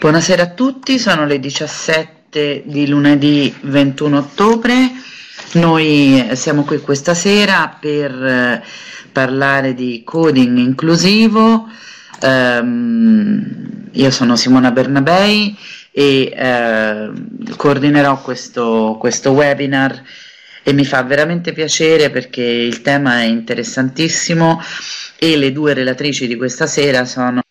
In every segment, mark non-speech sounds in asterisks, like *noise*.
Buonasera a tutti, sono le 17 di lunedì 21 ottobre. Noi siamo qui questa sera per eh, parlare di coding inclusivo. Um, io sono Simona Bernabei e eh, coordinerò questo, questo webinar e mi fa veramente piacere perché il tema è interessantissimo e le due relatrici di questa sera sono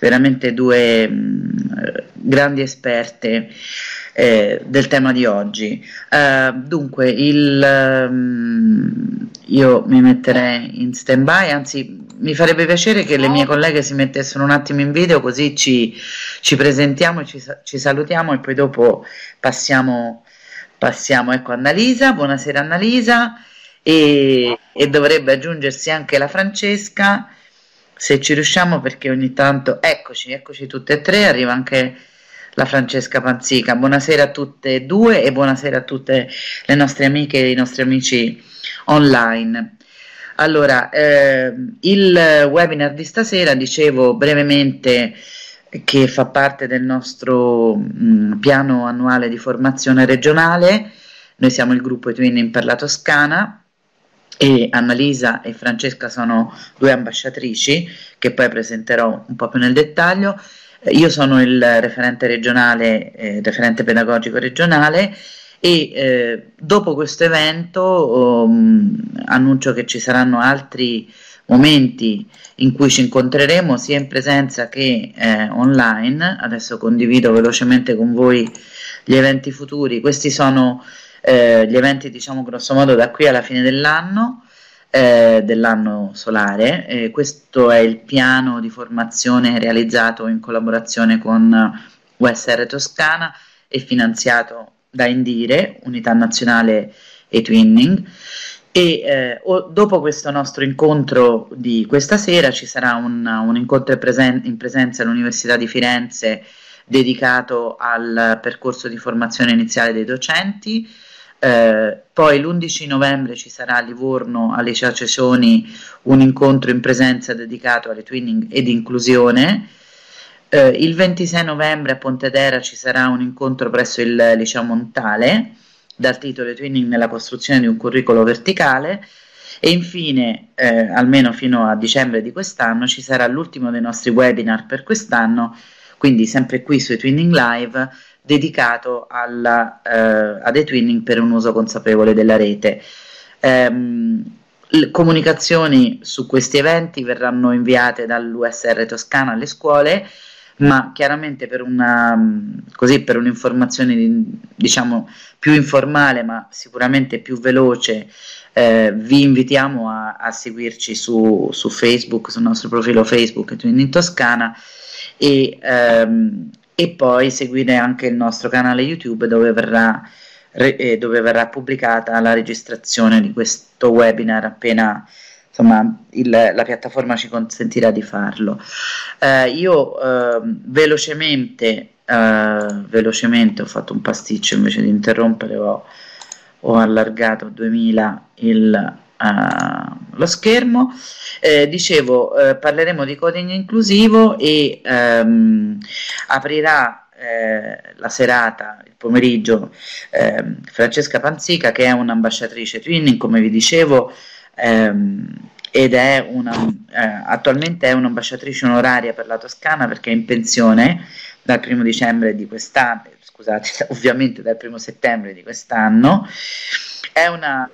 veramente due mh, mm, grandi esperte eh, del tema di oggi. Uh, dunque, il, um, io mi metterei in stand by, anzi mi farebbe piacere che le mie colleghe si mettessero un attimo in video così ci, ci presentiamo ci, ci, salutiamo e poi dopo passiamo, passiamo ecco Annalisa, buonasera Annalisa. E, e dovrebbe aggiungersi anche la Francesca se ci riusciamo perché ogni tanto eccoci, eccoci tutte e tre, arriva anche la Francesca Panzica. Buonasera a tutte e due e buonasera a tutte le nostre amiche e i nostri amici online. Allora, eh, il webinar di stasera, dicevo brevemente che fa parte del nostro mh, piano annuale di formazione regionale. Noi siamo il gruppo Twinning per la Toscana e Annalisa e Francesca sono due ambasciatrici che poi presenterò un po' più nel dettaglio. Io sono il referente regionale, eh, referente pedagogico regionale e eh, dopo questo evento um, annuncio che ci saranno altri momenti in cui ci incontreremo sia in presenza che eh, online. Adesso condivido velocemente con voi gli eventi futuri. Questi sono eh, gli eventi diciamo grosso modo da qui alla fine dell'anno, eh, dell'anno solare. Eh, questo è il piano di formazione realizzato in collaborazione con USR Toscana e finanziato da Indire, Unità Nazionale e Twinning. E eh, o, dopo questo nostro incontro di questa sera ci sarà un, un incontro in, presen- in presenza all'Università di Firenze dedicato al percorso di formazione iniziale dei docenti eh, poi l'11 novembre ci sarà a Livorno, a Liceo Cesoni, un incontro in presenza dedicato alle twinning ed inclusione. Eh, il 26 novembre a Pontedera ci sarà un incontro presso il Liceo Montale dal titolo Twinning nella costruzione di un curriculum verticale. E infine, eh, almeno fino a dicembre di quest'anno, ci sarà l'ultimo dei nostri webinar per quest'anno, quindi sempre qui sui Twinning Live, dedicato alla, eh, ad e-twinning per un uso consapevole della rete. Ehm, le comunicazioni su questi eventi verranno inviate dall'USR Toscana alle scuole, ma chiaramente per, una, così, per un'informazione diciamo più informale ma sicuramente più veloce eh, vi invitiamo a, a seguirci su, su, Facebook, sul nostro profilo Facebook Twinning Toscana e ehm, e poi seguire anche il nostro canale YouTube dove verrà, eh, dove verrà pubblicata la registrazione di questo webinar appena insomma, il, la piattaforma ci consentirà di farlo. Eh, io eh, velocemente, velocemente ho fatto un pasticcio invece di interrompere, ho, ho allargato a 2000 il, uh, lo schermo. Eh, dicevo, eh, parleremo di coding inclusivo e um, aprirà eh, la serata, il pomeriggio, ehm, Francesca Panzica che è un'ambasciatrice Twinning, come vi dicevo, ehm, ed è una, eh, attualmente è un'ambasciatrice onoraria per la Toscana perché è in pensione dal primo dicembre di quest'anno, scusate, *laughs* ovviamente dal primo settembre di quest'anno. È una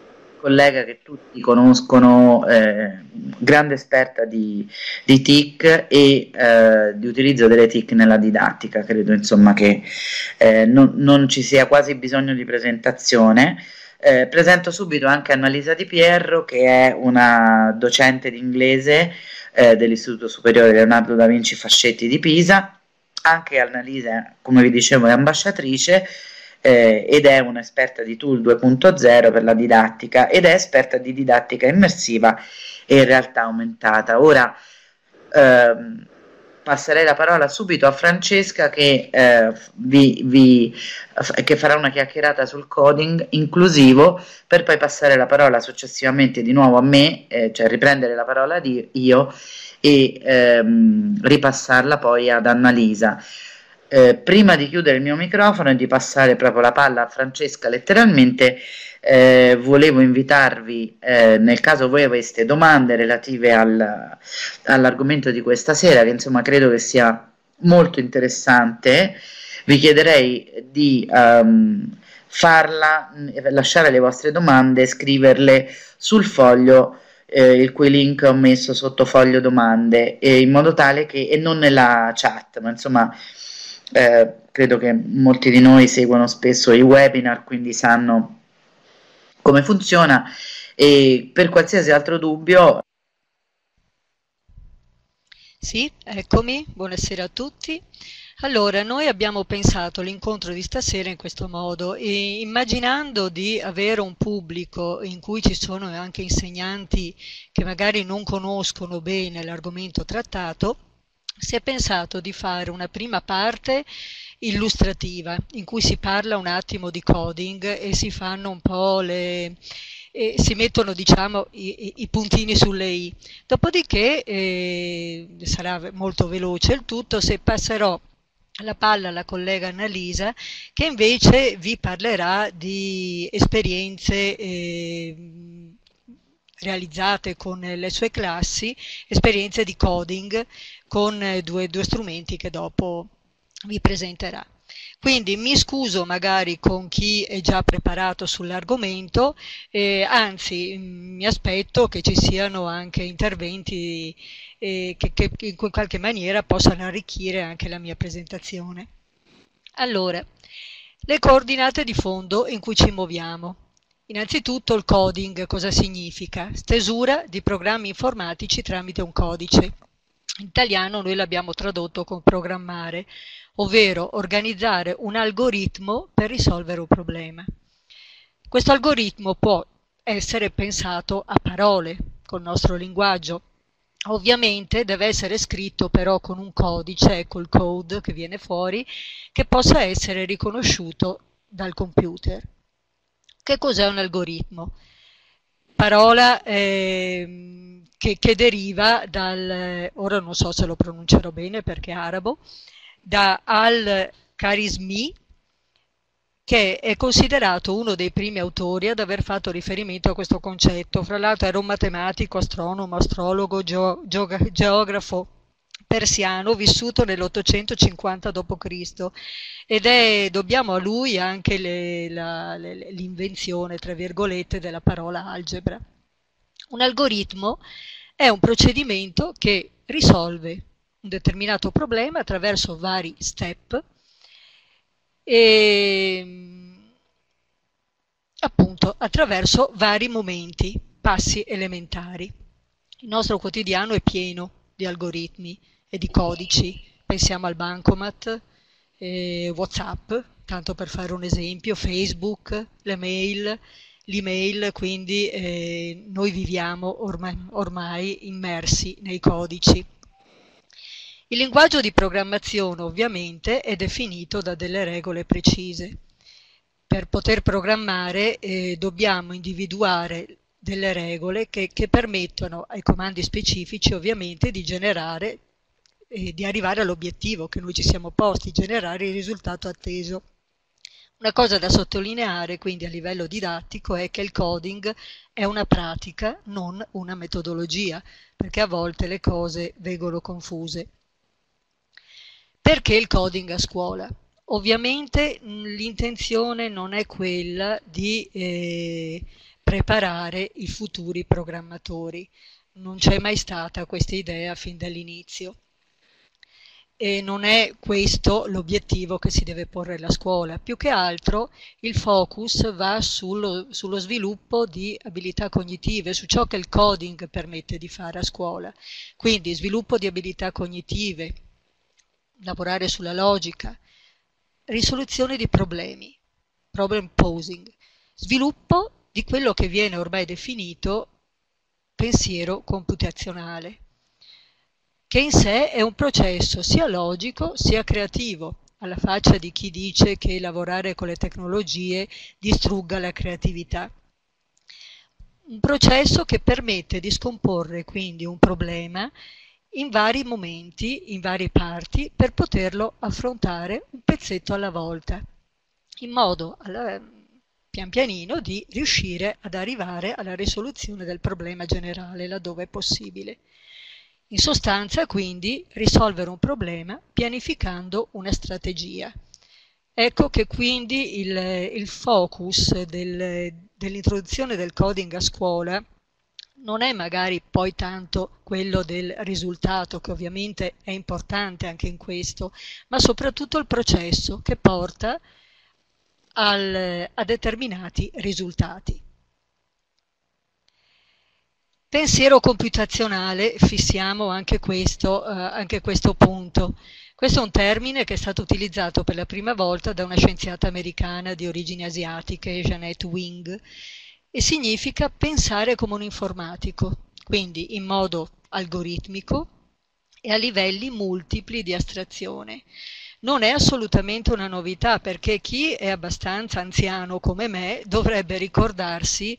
collega che tutti conoscono, eh, grande esperta di, di TIC e eh, di utilizzo delle TIC nella didattica, credo insomma che eh, non, non, ci sia quasi bisogno di presentazione. Eh, presento subito anche Annalisa Di Pierro che è una docente di inglese eh, dell'Istituto Superiore Leonardo da Vinci Fascetti di Pisa, anche Annalisa come vi dicevo è ambasciatrice eh, ed è un'esperta di Tool 2.0 per la didattica ed è esperta di didattica immersiva e realtà aumentata. Ora, ehm, passerei la parola subito a Francesca che, eh, vi, vi, che, farà una chiacchierata sul coding inclusivo per poi passare la parola successivamente di nuovo a me, eh, cioè riprendere la parola di io e ehm, ripassarla poi ad Annalisa. Eh, prima di chiudere il mio microfono e di passare proprio la palla a Francesca letteralmente, eh, volevo invitarvi, eh, nel caso voi aveste domande relative al, all'argomento di questa sera, che insomma credo che sia molto interessante, vi chiederei di um, farla, lasciare le vostre domande, scriverle sul foglio eh, il cui link ho messo sotto foglio domande, in modo tale che, e non nella chat, ma insomma eh, credo che molti di noi seguono spesso i webinar, quindi sanno come funziona e per qualsiasi altro dubbio. Sì, eccomi, buonasera a tutti. Allora, noi abbiamo pensato l'incontro di stasera in questo modo, immaginando di avere un pubblico in cui ci sono anche insegnanti che magari non conoscono bene l'argomento trattato, si è pensato di fare una prima parte illustrativa in cui si parla un attimo di coding e si fanno un po' le e si mettono diciamo i, i, puntini sulle i. Dopodiché eh, sarà molto veloce il tutto se passerò la palla alla collega Annalisa che invece vi parlerà di esperienze eh, realizzate con le sue classi, esperienze di coding con eh, due, due strumenti che dopo vi presenterà. Quindi mi scuso magari con chi è già preparato sull'argomento, eh, anzi mi aspetto che ci siano anche interventi eh, che, che, in qualche maniera possano arricchire anche la mia presentazione. Allora, le coordinate di fondo in cui ci muoviamo. Innanzitutto il coding cosa significa? Stesura di programmi informatici tramite un codice. In italiano noi l'abbiamo tradotto con programmare, ovvero organizzare un algoritmo per risolvere un problema. Questo algoritmo può essere pensato a parole, col nostro linguaggio. Ovviamente deve essere scritto però con un codice, il code che viene fuori, che possa essere riconosciuto dal computer. Che cos'è un algoritmo? Parola eh, che, che, deriva dal, ora non so se lo pronuncerò bene perché è arabo, da Al-Kharizmi, che è considerato uno dei primi autori ad aver fatto riferimento a questo concetto. Fra l'altro era un matematico, astronomo, astrologo, geografo persiano vissuto nell'850 d.C. ed è, dobbiamo a lui anche l'invenzione, tra virgolette, della parola algebra. Un algoritmo è un procedimento che risolve un determinato problema attraverso vari step e appunto attraverso vari momenti, passi elementari. Il nostro quotidiano è pieno di algoritmi e di codici, pensiamo al bancomat, eh, Whatsapp, tanto per fare un esempio, Facebook, le mail, l'email, quindi eh, noi viviamo ormai, ormai immersi nei codici. Il linguaggio di programmazione ovviamente è definito da delle regole precise. Per poter programmare eh, dobbiamo individuare delle regole che, che, permettono ai comandi specifici ovviamente di generare e di arrivare all'obiettivo che noi ci siamo posti, generare il risultato atteso. Una cosa da sottolineare quindi a livello didattico è che il coding è una pratica, non una metodologia, perché a volte le cose vengono confuse. Perché il coding a scuola? Ovviamente l'intenzione non è quella di eh, preparare i futuri programmatori, non c'è mai stata questa idea fin dall'inizio. E non è questo l'obiettivo che si deve porre la scuola, più che altro il focus va sullo, sullo sviluppo di abilità cognitive, su ciò che il coding permette di fare a scuola. Quindi sviluppo di abilità cognitive, lavorare sulla logica, risoluzione di problemi, problem posing, sviluppo di quello che viene ormai definito pensiero computazionale. Che in sé è un processo sia logico sia creativo, alla faccia di chi dice che lavorare con le tecnologie distrugga la creatività. Un processo che permette di scomporre quindi un problema in vari momenti, in varie parti, per poterlo affrontare un pezzetto alla volta, in modo pian pianino di riuscire ad arrivare alla risoluzione del problema generale laddove è possibile. In sostanza, quindi, risolvere un problema pianificando una strategia. Ecco che quindi il, il focus del, dell'introduzione del coding a scuola non è magari poi tanto quello del risultato, che ovviamente è importante anche in questo, ma soprattutto il processo che porta al, a determinati risultati. Pensiero computazionale, fissiamo anche questo, eh, anche questo punto. Questo è un termine che è stato utilizzato per la prima volta da una scienziata americana di origini asiatiche, Jeanette Wing, e significa pensare come un informatico, quindi in modo algoritmico e a livelli multipli di astrazione. Non è assolutamente una novità perché chi è abbastanza anziano come me dovrebbe ricordarsi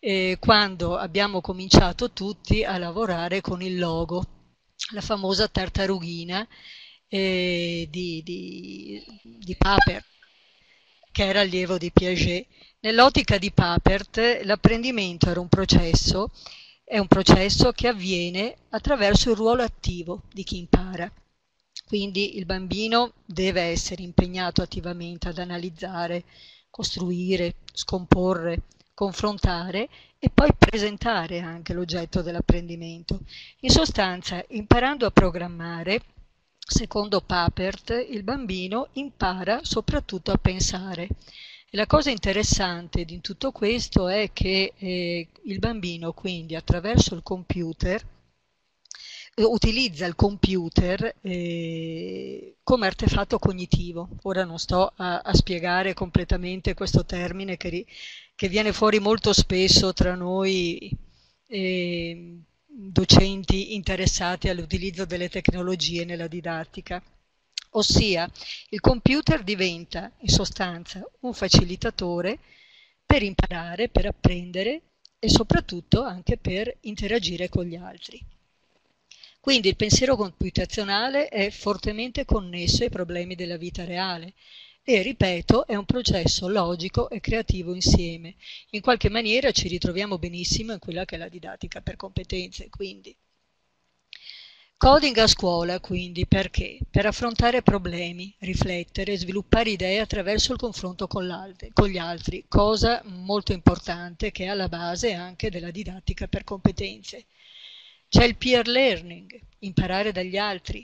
eh, quando abbiamo cominciato tutti a lavorare con il logo, la famosa tartarughina eh, di, di, di Paper, che era allievo di Piaget. Nell'ottica di Papert l'apprendimento era un processo, è un processo che avviene attraverso il ruolo attivo di chi impara. Quindi il bambino deve essere impegnato attivamente ad analizzare, costruire, scomporre, confrontare e poi presentare anche l'oggetto dell'apprendimento. In sostanza, imparando a programmare, secondo Papert, il bambino impara soprattutto a pensare. E la cosa interessante di tutto questo è che eh, il bambino quindi attraverso il computer utilizza il computer eh, come artefatto cognitivo. Ora non sto a, a spiegare completamente questo termine che, ri, che, viene fuori molto spesso tra noi eh, docenti interessati all'utilizzo delle tecnologie nella didattica. Ossia, il computer diventa in sostanza un facilitatore per imparare, per apprendere e soprattutto anche per interagire con gli altri. Quindi il pensiero computazionale è fortemente connesso ai problemi della vita reale e, ripeto, è un processo logico e creativo insieme. In qualche maniera ci ritroviamo benissimo in quella che è la didattica per competenze, quindi. Coding a scuola, quindi, perché? Per affrontare problemi, riflettere, sviluppare idee attraverso il confronto con, con, gli altri, cosa molto importante che è alla base anche della didattica per competenze. C'è il peer learning, imparare dagli altri,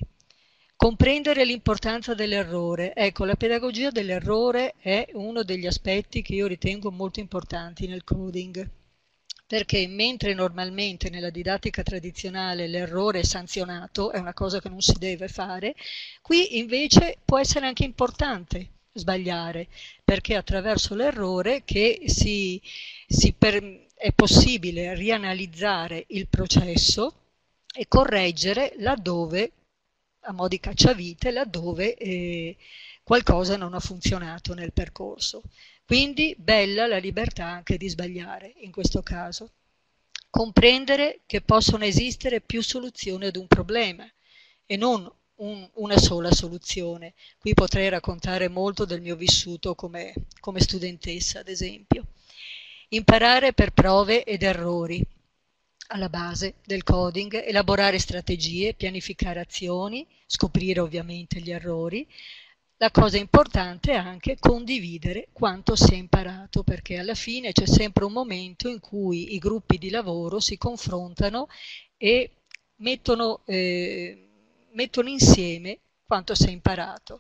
comprendere l'importanza dell'errore. Ecco, la pedagogia dell'errore è uno degli aspetti che io ritengo molto importanti nel coding, perché mentre normalmente nella didattica tradizionale l'errore è sanzionato, è una cosa che non si deve fare, qui invece può essere anche importante sbagliare, perché attraverso l'errore che si, si per, è possibile rianalizzare il processo e correggere laddove, a mo' di cacciavite, laddove eh, qualcosa non ha funzionato nel percorso. Quindi bella la libertà anche di sbagliare in questo caso. Comprendere che possono esistere più soluzioni ad un problema e non un, una sola soluzione. Qui potrei raccontare molto del mio vissuto come, come studentessa, ad esempio. Imparare per prove ed errori. Alla base del coding, elaborare strategie, pianificare azioni, scoprire ovviamente gli errori. La cosa importante è anche condividere quanto si è imparato, perché alla fine c'è sempre un momento in cui i gruppi di lavoro si confrontano e mettono, eh, mettono insieme quanto si è imparato.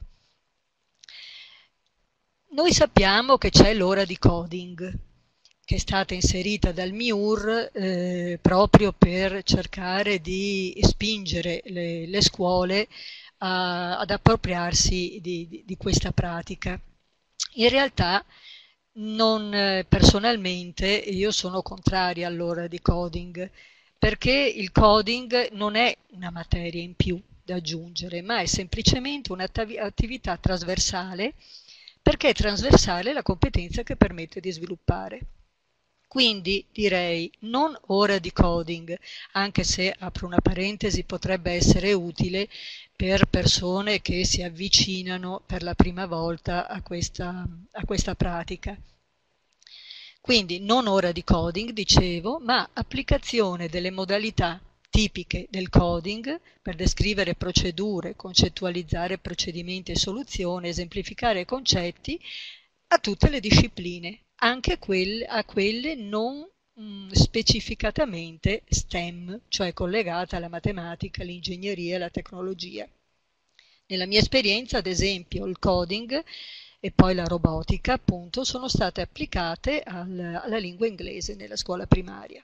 Noi sappiamo che c'è l'ora di coding, che è stata inserita dal MIUR eh, proprio per cercare di spingere le, le scuole a, ad appropriarsi di, di, di, questa pratica. In realtà non, personalmente io sono contraria all'ora di coding perché il coding non è una materia in più da aggiungere, ma è semplicemente un'attività trasversale perché è trasversale la competenza che permette di sviluppare. Quindi direi non ora di coding, anche se apro una parentesi potrebbe essere utile per persone che si avvicinano per la prima volta a questa, a questa pratica. Quindi non ora di coding, dicevo, ma applicazione delle modalità tipiche del coding per descrivere procedure, concettualizzare procedimenti e soluzioni, esemplificare concetti a tutte le discipline, anche quelle, a quelle non mm, specificatamente STEM, cioè collegate alla matematica, all'ingegneria e alla tecnologia. Nella mia esperienza, ad esempio, il coding e poi la robotica, appunto, sono state applicate al, alla lingua inglese nella scuola primaria.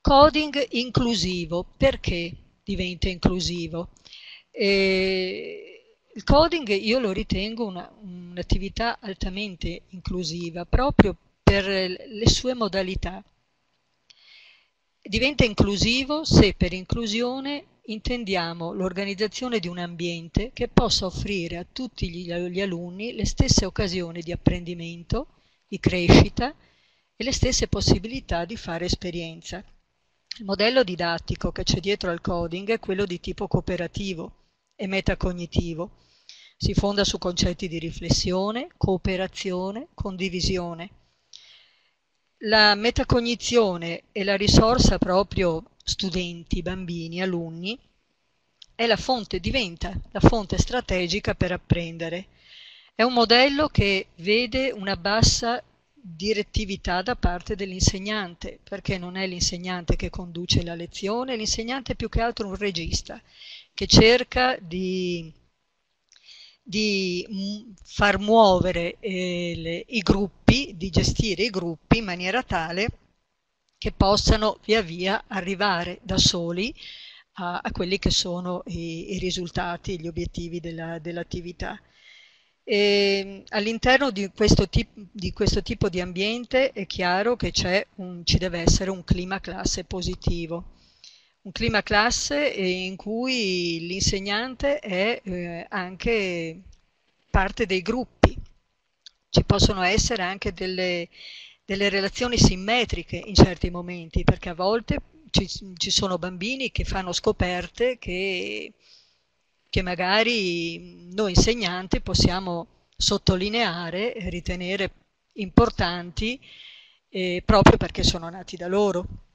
Coding inclusivo, perché diventa inclusivo? Eh, il coding io lo ritengo un'attività un altamente inclusiva proprio per le sue modalità. Diventa inclusivo se per inclusione intendiamo l'organizzazione di un ambiente che possa offrire a tutti gli, gli alunni le stesse occasioni di apprendimento, di crescita e le stesse possibilità di fare esperienza. Il modello didattico che c'è dietro al coding è quello di tipo cooperativo e metacognitivo, si fonda su concetti di riflessione, cooperazione, condivisione. La metacognizione è la risorsa proprio studenti, bambini, alunni, è la fonte, diventa la fonte strategica per apprendere. È un modello che vede una bassa direttività da parte dell'insegnante, perché non è l'insegnante che conduce la lezione, l'insegnante è più che altro un regista che cerca di di far muovere eh, le, i gruppi, di gestire i gruppi in maniera tale che possano via via arrivare da soli a, a quelli che sono i, i, risultati, gli obiettivi della, dell'attività. all'interno di di questo, tipo di ambiente è chiaro che un, ci deve essere un clima classe positivo un clima classe in cui l'insegnante è eh, anche parte dei gruppi. Ci possono essere anche delle, delle relazioni simmetriche in certi momenti, perché a volte ci, ci sono bambini che fanno scoperte che, che magari noi insegnanti possiamo sottolineare e ritenere importanti eh, proprio perché sono nati da loro.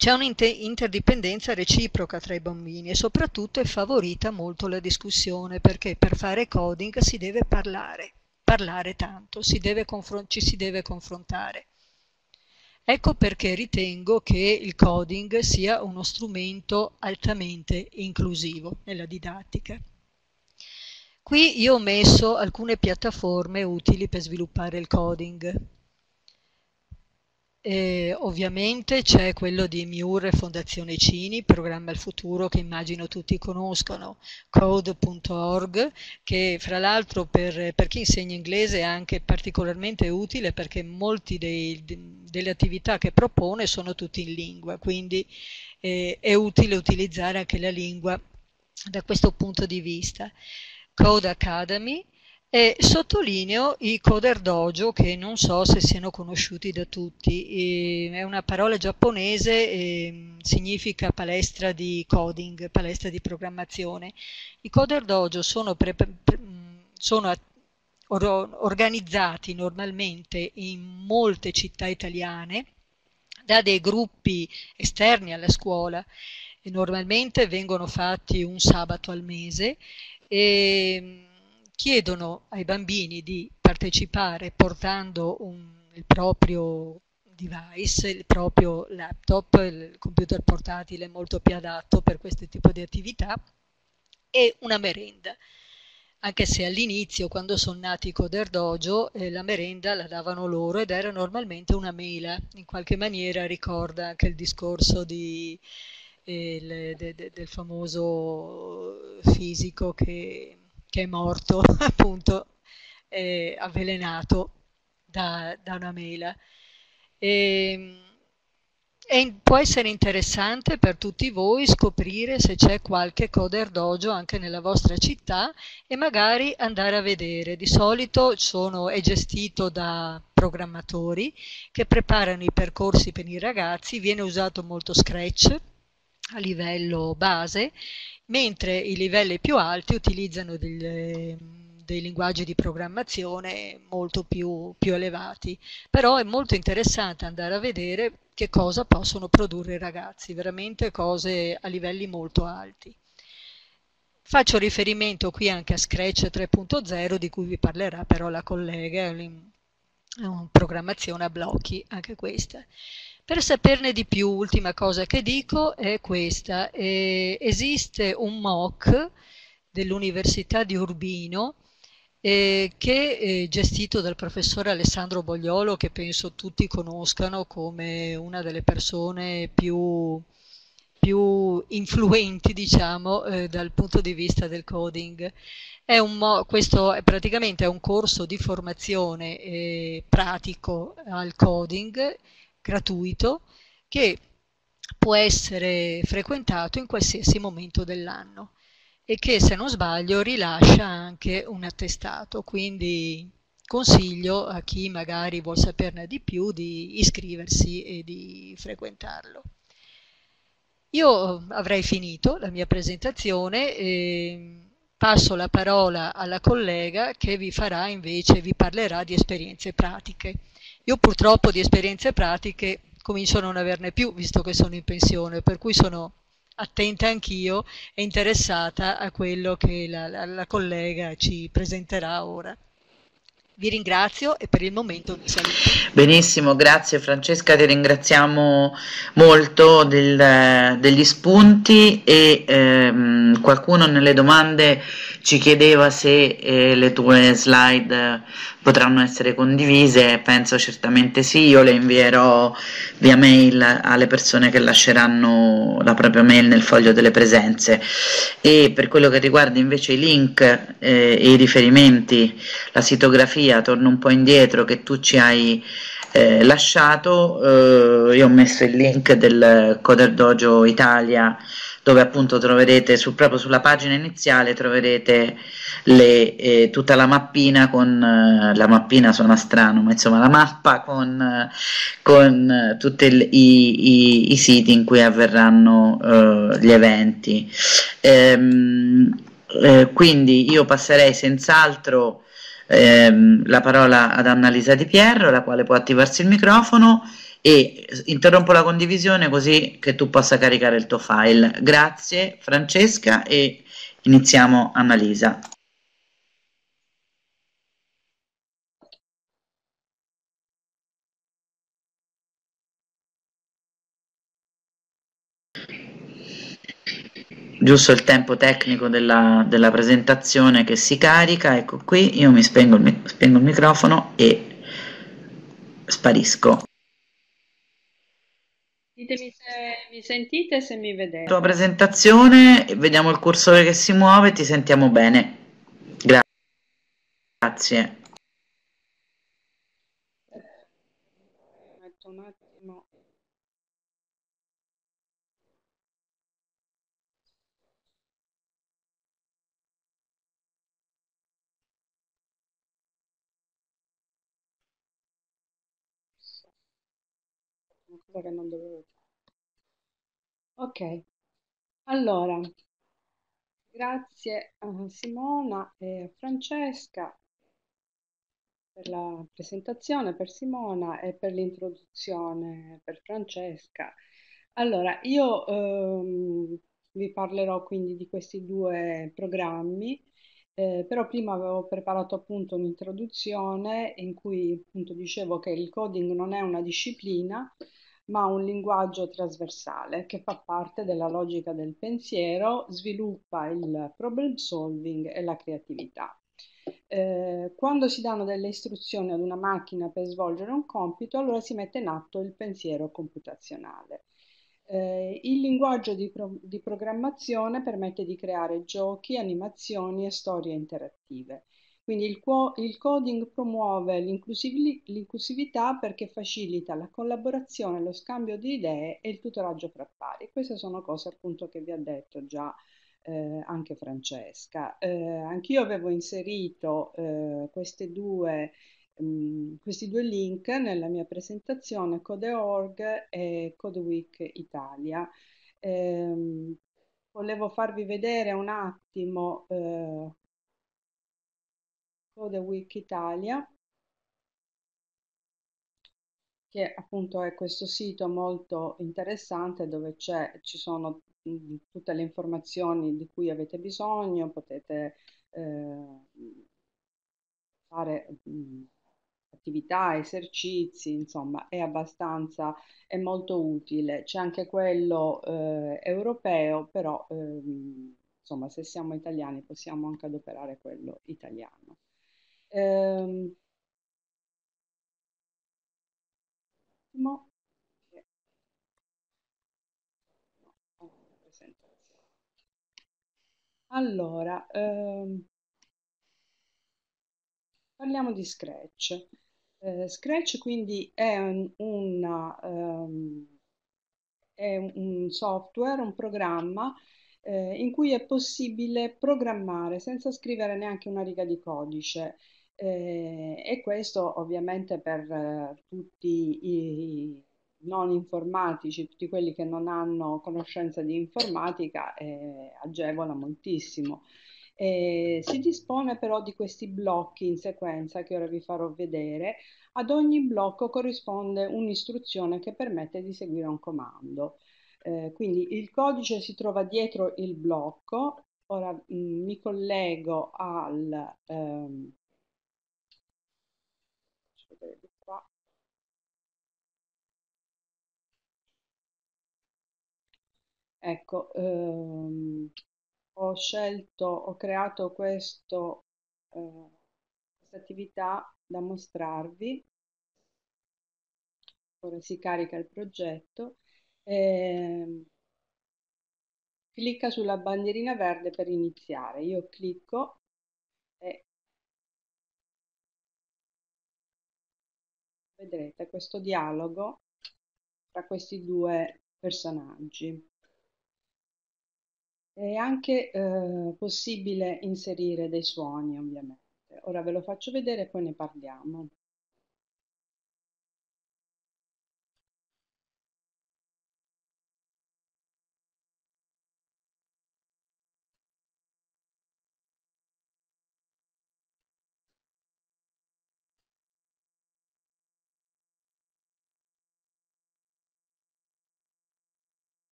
C'è un'interdipendenza reciproca tra i bambini e soprattutto è favorita molto la discussione perché per fare coding si deve parlare, parlare tanto, si ci si deve confrontare. Ecco perché ritengo che il coding sia uno strumento altamente inclusivo nella didattica. Qui io ho messo alcune piattaforme utili per sviluppare il coding. E ovviamente c'è quello di Miur e Fondazione Cini, Programma al Futuro, che immagino tutti conoscono, code.org, che fra l'altro per, per, chi insegna inglese è anche particolarmente utile perché molti dei, delle attività che propone sono tutti in lingua, quindi eh, è utile utilizzare anche la lingua da questo punto di vista. Code Academy, e sottolineo i Coder Dojo che non so se siano conosciuti da tutti, e è una parola giapponese e significa palestra di coding, palestra di programmazione. I Coder Dojo sono, pre, pre, sono or, organizzati normalmente in molte città italiane da dei gruppi esterni alla scuola e normalmente vengono fatti un sabato al mese e chiedono ai bambini di partecipare portando un, il proprio device, il proprio laptop, il computer portatile molto più adatto per questo tipo di attività e una merenda. Anche se all'inizio, quando sono nati i Coder Dojo, eh, la merenda la davano loro ed era normalmente una mela. In qualche maniera ricorda anche il discorso di, eh, il, de, de, del famoso fisico che che è morto *laughs* appunto eh, avvelenato da, da, una mela. E, ehm, e può essere interessante per tutti voi scoprire se c'è qualche coder dojo anche nella vostra città e magari andare a vedere. Di solito sono, è gestito da programmatori che preparano i percorsi per i ragazzi, viene usato molto Scratch a livello base, mentre i livelli più alti utilizzano delle dei linguaggi di programmazione molto più, più elevati, però è molto interessante andare a vedere che cosa possono produrre i ragazzi, veramente cose a livelli molto alti. Faccio riferimento qui anche a Scratch 3.0 di cui vi parlerà però la collega, è una programmazione a blocchi anche questa. Per saperne di più, ultima cosa che dico è questa, eh, esiste un MOOC dell'Università di Urbino eh, che è gestito dal professore Alessandro Bogliolo, che penso tutti conoscano come una delle persone più, più influenti, diciamo, eh, dal punto di vista del coding. È un, questo è praticamente un corso di formazione eh, pratico al coding gratuito che può essere frequentato in qualsiasi momento dell'anno e che se non sbaglio rilascia anche un attestato, quindi consiglio a chi magari vuol saperne di più di iscriversi e di frequentarlo. Io avrei finito la mia presentazione e passo la parola alla collega che vi farà invece, vi parlerà di esperienze pratiche. Io purtroppo di esperienze pratiche comincio a non averne più, visto che sono in pensione, per cui sono attenta anch'io e interessata a quello che la, la, la collega ci presenterà ora. Vi ringrazio e per il momento vi saluto. Benissimo, grazie Francesca, ti ringraziamo molto del, degli spunti e ehm, qualcuno nelle domande ci chiedeva se eh, le tue slide potranno essere condivise, penso certamente sì, io le invierò via mail alle persone che lasceranno la propria mail nel foglio delle presenze e per quello che riguarda invece i link eh, e i riferimenti, la sitografia, torno un po' indietro che tu ci hai eh, lasciato, eh, io ho messo il link del Coder Dojo Italia dove appunto troverete sul, proprio sulla pagina iniziale troverete le, eh, tutta la mappina con eh, la mappina suona strano ma insomma la mappa con, eh, con tutti i, i, i, siti in cui avverranno eh, gli eventi. Ehm, eh, quindi io passerei senz'altro ehm, la parola ad Annalisa Di Pierro la quale può attivarsi il microfono e interrompo la condivisione così che tu possa caricare il tuo file. Grazie Francesca e iniziamo Annalisa. Giusto il tempo tecnico della, della, presentazione che si carica, ecco qui, io mi spengo il, spengo il microfono e sparisco. Ditemi se mi sentite se mi vedete. La tua presentazione, vediamo il cursore che si muove, ti sentiamo bene. Grazie. Metto un attimo. Cosa che non dovevo fare. Ok, allora, grazie a Simona e a Francesca per la presentazione, per Simona e per l'introduzione per Francesca. Allora, io ehm, vi parlerò quindi di questi due programmi, eh, però prima avevo preparato appunto un'introduzione in cui appunto dicevo che il coding non è una disciplina, ma un linguaggio trasversale che fa parte della logica del pensiero, sviluppa il problem solving e la creatività. Eh, quando si danno delle istruzioni ad una macchina per svolgere un compito, allora si mette in atto il pensiero computazionale. Eh, il linguaggio di, pro di programmazione permette di creare giochi, animazioni e storie interattive. Quindi il, il coding promuove l'inclusività perché facilita la collaborazione, lo scambio di idee e il tutoraggio fra pari. Queste sono cose appunto che vi ha detto già eh, anche Francesca. Eh, anch'io avevo inserito eh, queste due, questi due link nella mia presentazione Code.org e CodeWeek Italia. Ehm, volevo farvi vedere un attimo eh, Code Week Italia, che appunto è questo sito molto interessante dove ci sono mh, tutte le informazioni di cui avete bisogno, potete eh, fare mh, attività, esercizi, insomma è abbastanza, è molto utile. C'è anche quello eh, europeo, però ehm, insomma se siamo italiani possiamo anche adoperare quello italiano. Ehm, allora, ehm, parliamo di Scratch. Eh, Scratch quindi è un, una, um, è un software, un programma eh, in cui è possibile programmare senza scrivere neanche una riga di codice. Eh, e questo ovviamente per eh, tutti i non informatici, tutti quelli che non hanno conoscenza di informatica, eh, agevola moltissimo. Eh, si dispone però di questi blocchi in sequenza che ora vi farò vedere. Ad ogni blocco corrisponde un'istruzione che permette di seguire un comando. Eh, quindi il codice si trova dietro il blocco. Ora mh, mm, mi collego al... Ehm, Ecco, ehm, ho scelto, ho creato questo, eh, questa attività da mostrarvi. Ora si carica il progetto. Eh, clicca sulla bandierina verde per iniziare. Io clicco e vedrete questo dialogo tra questi due personaggi. È anche eh, possibile inserire dei suoni, ovviamente. Ora ve lo faccio vedere e poi ne parliamo.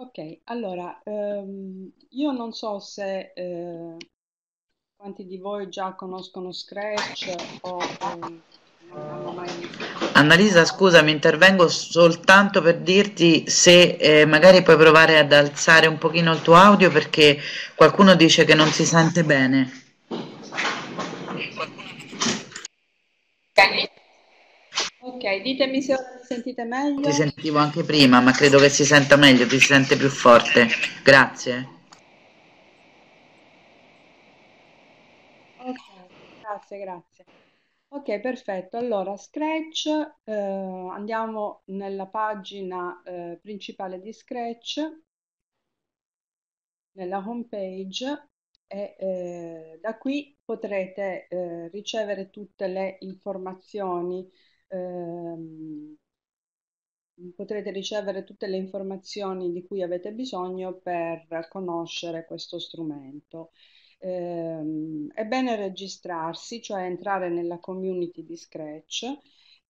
Ok, allora, ehm, io non so se eh, quanti di voi già conoscono Scratch o ehm, non hanno mai Annalisa, scusa, mi intervengo soltanto per dirti se eh, magari puoi provare ad alzare un pochino il tuo audio perché qualcuno dice che non si sente bene. Ok, ditemi se ora mi sentite meglio. Ti sentivo anche prima, ma credo che si senta meglio, ti si sente più forte. Grazie. Ok, grazie, grazie. Ok, perfetto. Allora, Scratch, eh, andiamo nella pagina eh, principale di Scratch, nella home page e eh, da qui potrete eh, ricevere tutte le informazioni ehm, potrete ricevere tutte le informazioni di cui avete bisogno per conoscere questo strumento. Eh, è bene registrarsi, cioè entrare nella community di Scratch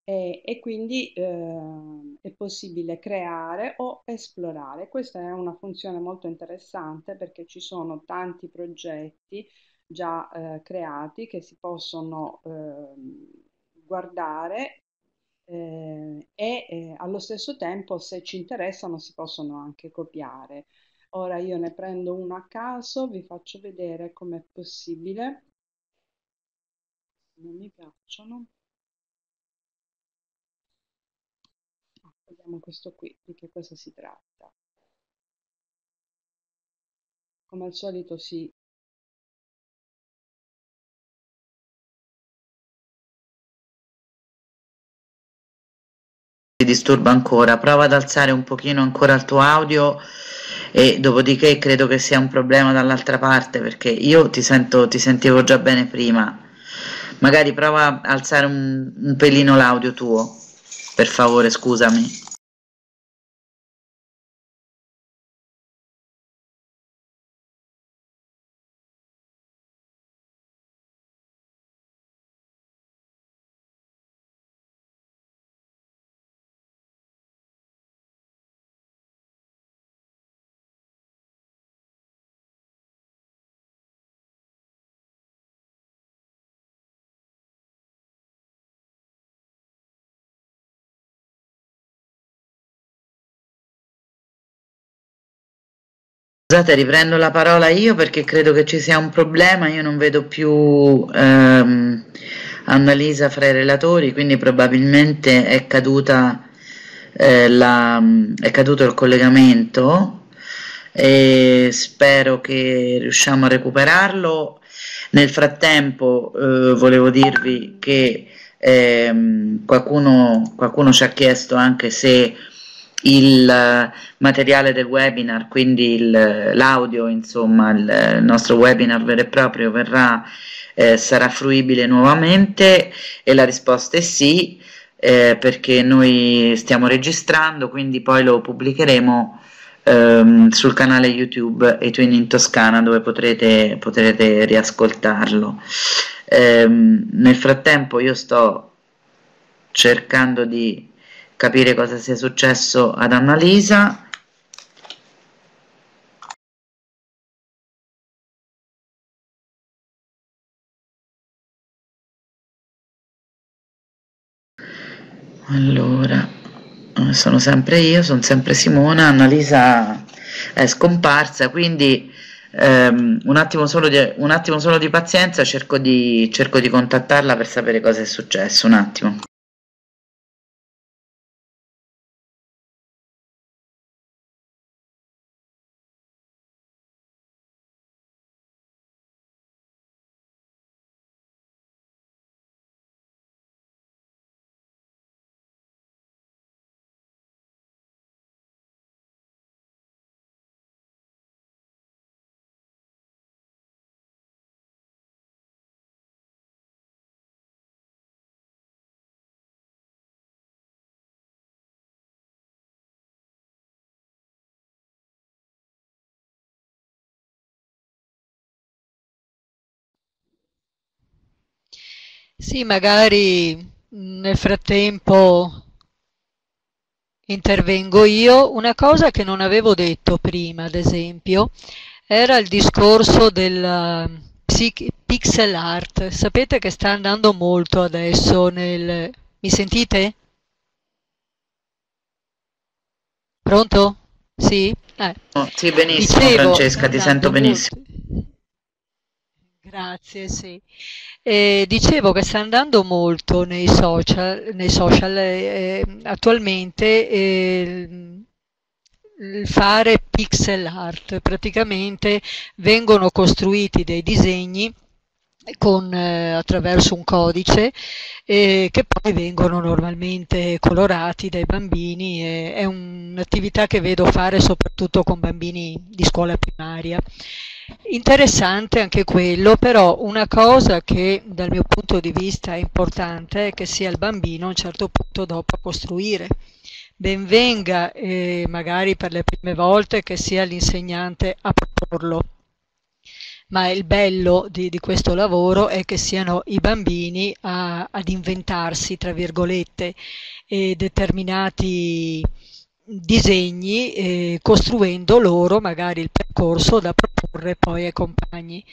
e, e quindi eh, è possibile creare o esplorare. Questa è una funzione molto interessante perché ci sono tanti progetti già eh, creati che si possono ehm, guardare eh, e eh, allo stesso tempo se ci interessano si possono anche copiare. Ora io ne prendo uno a caso, vi faccio vedere com'è possibile. Non mi piacciono. Ah, vediamo questo qui, di che cosa si tratta. come al solito sì. Ti disturba ancora, prova ad alzare un pochino ancora il tuo audio e dopodiché credo che sia un problema dall'altra parte perché io ti sento, ti sentivo già bene prima. Magari prova a alzare un, un pelino l'audio tuo, per favore, scusami. Scusate, riprendo la parola io perché credo che ci sia un problema, io non vedo più ehm, Annalisa fra i relatori, quindi probabilmente è, caduta, eh, la, è caduto il collegamento e spero che riusciamo a recuperarlo. Nel frattempo eh, volevo dirvi che ehm, qualcuno, qualcuno ci ha chiesto anche se il eh, materiale del webinar, quindi l'audio, insomma, il nostro webinar vero e proprio verrà, eh, sarà fruibile nuovamente e la risposta è sì, eh, perché noi stiamo registrando, quindi poi lo pubblicheremo ehm, sul canale YouTube Etwin in Toscana dove potrete, potrete riascoltarlo. Ehm, nel frattempo io sto cercando di capire cosa sia successo ad Annalisa. Allora sono sempre io, sono sempre Simona Annalisa è scomparsa quindi um, un, attimo di, un attimo solo di pazienza cerco di, cerco di contattarla per sapere cosa è successo un attimo Sì, magari nel frattempo intervengo io. Una cosa che non avevo detto prima, ad esempio, era il discorso del pixel art. Sapete che sta andando molto adesso nel... Mi sentite? Pronto? Sì? Eh. Oh, sì, benissimo Dicevo, Francesca, ti sento benissimo. Molto... Grazie, sì. Eh, dicevo che sta andando molto nei social, nei social eh, attualmente eh, fare pixel art, praticamente vengono costruiti dei disegni con, eh, attraverso un codice eh, che poi vengono normalmente colorati dai bambini. E, è un'attività che vedo fare soprattutto con bambini di scuola primaria. Interessante anche quello, però una cosa che dal mio punto di vista è importante è che sia il bambino a un certo punto dopo a costruire. Ben venga eh, magari per le prime volte che sia l'insegnante a proporlo, ma il bello di, di, questo lavoro è che siano i bambini a, ad inventarsi, tra virgolette, eh, determinati disegni eh, costruendo loro magari il percorso da proporre poi ai compagni.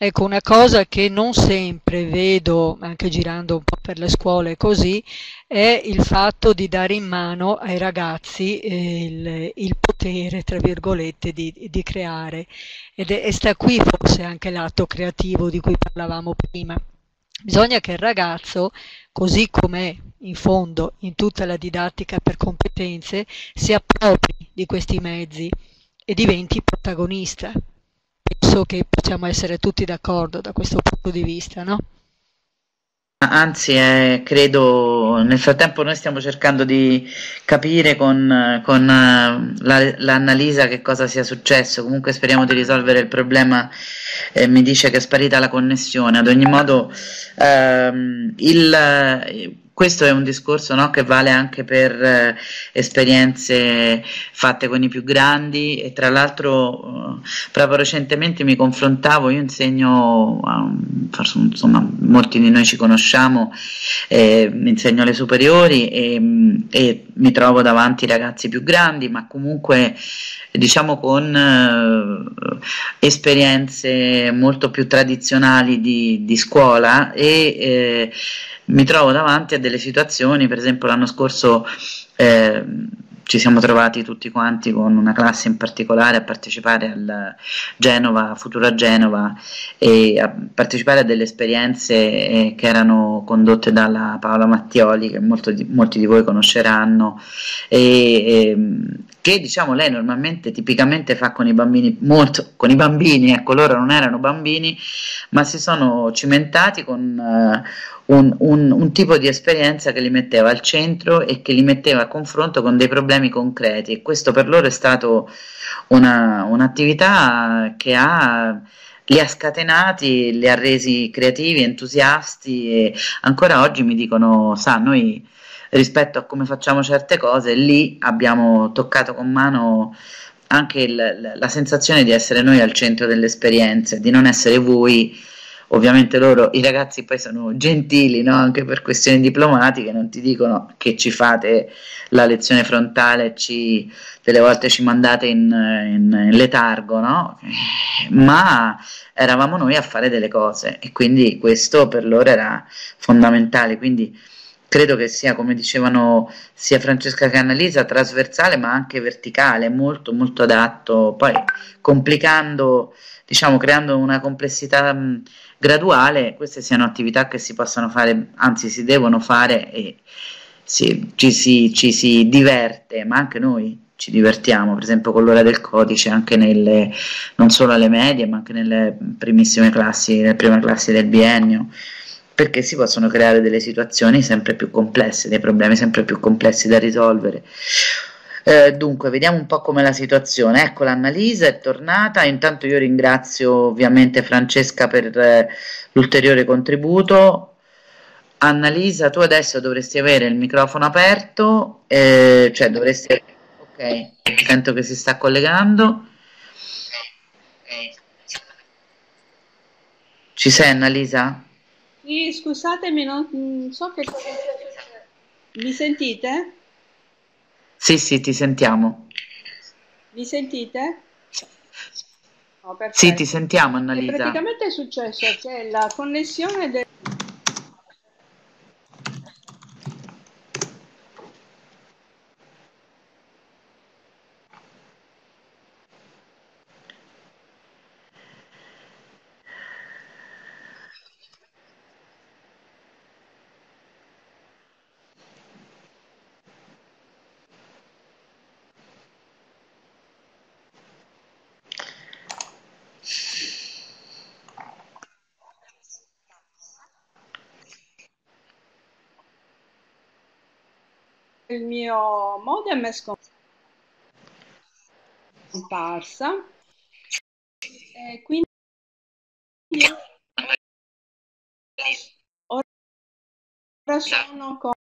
Ecco, una cosa che non sempre vedo, anche girando un po' per le scuole così, è il fatto di dare in mano ai ragazzi eh, il, il, potere, tra virgolette, di, di creare. Ed è, e sta qui forse anche l'atto creativo di cui parlavamo prima. Bisogna che il ragazzo, così com'è in fondo in tutta la didattica per competenze, si appropri di questi mezzi e diventi protagonista. penso che possiamo essere tutti d'accordo da questo punto di vista, no? Anzi, eh, credo nel frattempo noi stiamo cercando di capire con, con uh, la, che cosa sia successo, comunque speriamo di risolvere il problema, eh, mi dice che è sparita la connessione, ad ogni modo ehm, il questo è un discorso no, che vale anche per eh, esperienze fatte con i più grandi e tra l'altro eh, proprio recentemente mi confrontavo, io insegno, forse insomma molti di noi ci conosciamo, eh, insegno alle superiori e, e, mi trovo davanti ragazzi più grandi ma comunque diciamo con eh, esperienze molto più tradizionali di, di scuola e eh, mi trovo davanti a delle situazioni, per esempio l'anno scorso eh, ci siamo trovati tutti quanti con una classe in particolare a partecipare al Genova, Futura Genova e a partecipare a delle esperienze eh, che erano condotte dalla Paola Mattioli che di, molti di voi conosceranno. E, e, che diciamo lei normalmente tipicamente fa con i bambini molto con i bambini, ecco loro non erano bambini ma si sono cimentati con uh, un, un, un, tipo di esperienza che li metteva al centro e che li metteva a confronto con dei problemi concreti. E questo per loro è stato una, un'attività che ha, li ha scatenati, li ha resi creativi, entusiasti e ancora oggi mi dicono, sa, noi rispetto a come facciamo certe cose, lì abbiamo toccato con mano anche il, la sensazione di essere noi al centro delle esperienze, di non essere voi ovviamente loro, i ragazzi poi sono gentili no? anche per questioni diplomatiche, non ti dicono che ci fate la lezione frontale, ci, delle volte ci mandate in, in, in letargo, no? ma eravamo noi a fare delle cose e quindi questo per loro era fondamentale. Quindi credo che sia, come dicevano sia Francesca che Annalisa, trasversale ma anche verticale, molto molto adatto, poi complicando, diciamo, creando una complessità mh, graduale, queste siano attività che si possono fare, anzi si devono fare e si, ci, si, ci si diverte, ma anche noi ci divertiamo, per esempio con l'ora del codice, anche nelle, non solo alle medie, ma anche nelle primissime classi, nelle prime classi del biennio, perché si possono creare delle situazioni sempre più complesse, dei problemi sempre più complessi da risolvere. Eh, dunque, vediamo un po' com'è la situazione. Ecco, l'Annalisa è tornata. Intanto io ringrazio ovviamente Francesca per eh, l'ulteriore contributo. Annalisa, tu adesso dovresti avere il microfono aperto, eh, cioè dovresti... Ok, sento che si sta collegando. Ci sei Annalisa? Sì, scusatemi, non so che cosa... Mi sentite? Sì, sì, ti sentiamo. Mi sentite? Oh, sì, ti sentiamo Annalisa. E praticamente è successo che la connessione del il mio modem è scomparsa e quindi ora sono con,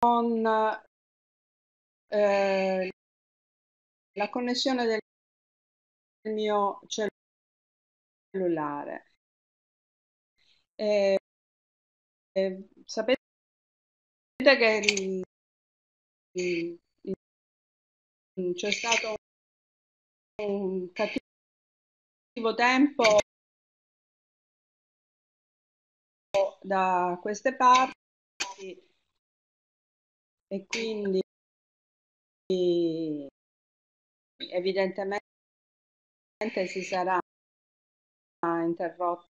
con eh, la connessione del mio cellulare. Eh, eh, sapete che c'è stato un cattivo tempo da queste parti e quindi evidentemente si sarà interrotto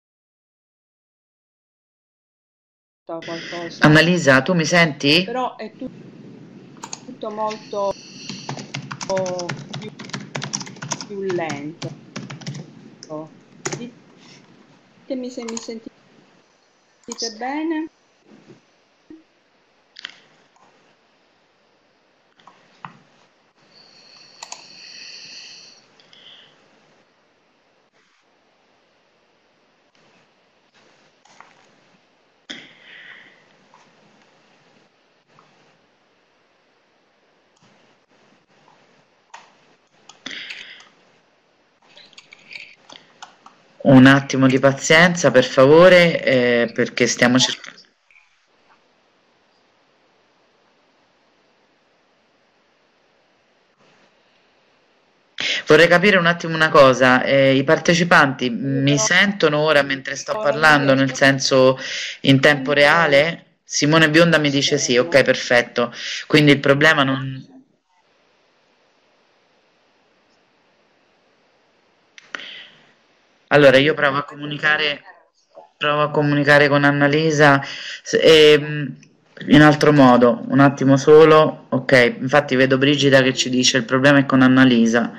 qualcosa. Annalisa, tu mi senti? Però è tutto tutto molto più, più lento. Ditemi se mi sentite bene. Un attimo di pazienza, per favore, eh, perché stiamo cercando. Vorrei capire un attimo una cosa, eh, i partecipanti mi sentono ora mentre sto parlando, nel senso in tempo reale? Simone Bionda mi dice sì, ok, perfetto. Quindi il problema non... Allora, io provo a comunicare, provo a comunicare con Annalisa e, in altro modo, un attimo solo. Ok, infatti vedo Brigida che ci dice il problema è con Annalisa.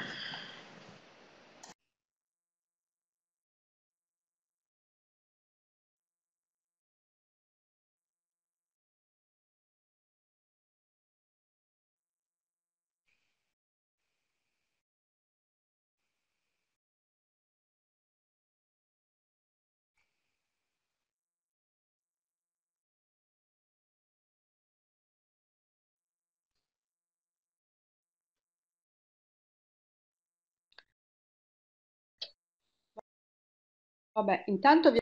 Vabbè, intanto vi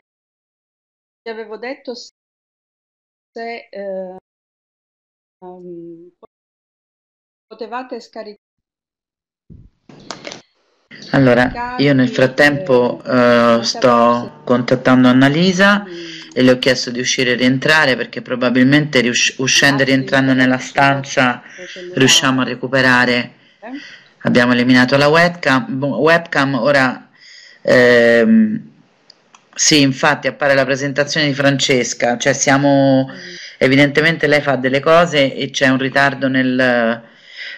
avevo detto se eh, um, potevate scaricare. Allora, io nel frattempo eh, sto contattando Annalisa e le ho chiesto di uscire e rientrare perché probabilmente uscendo e rientrando nella stanza riusciamo a recuperare. Abbiamo eliminato la webcam, webcam ora ehm, sì, infatti appare la presentazione di Francesca, cioè siamo evidentemente lei fa delle cose e c'è un ritardo nel,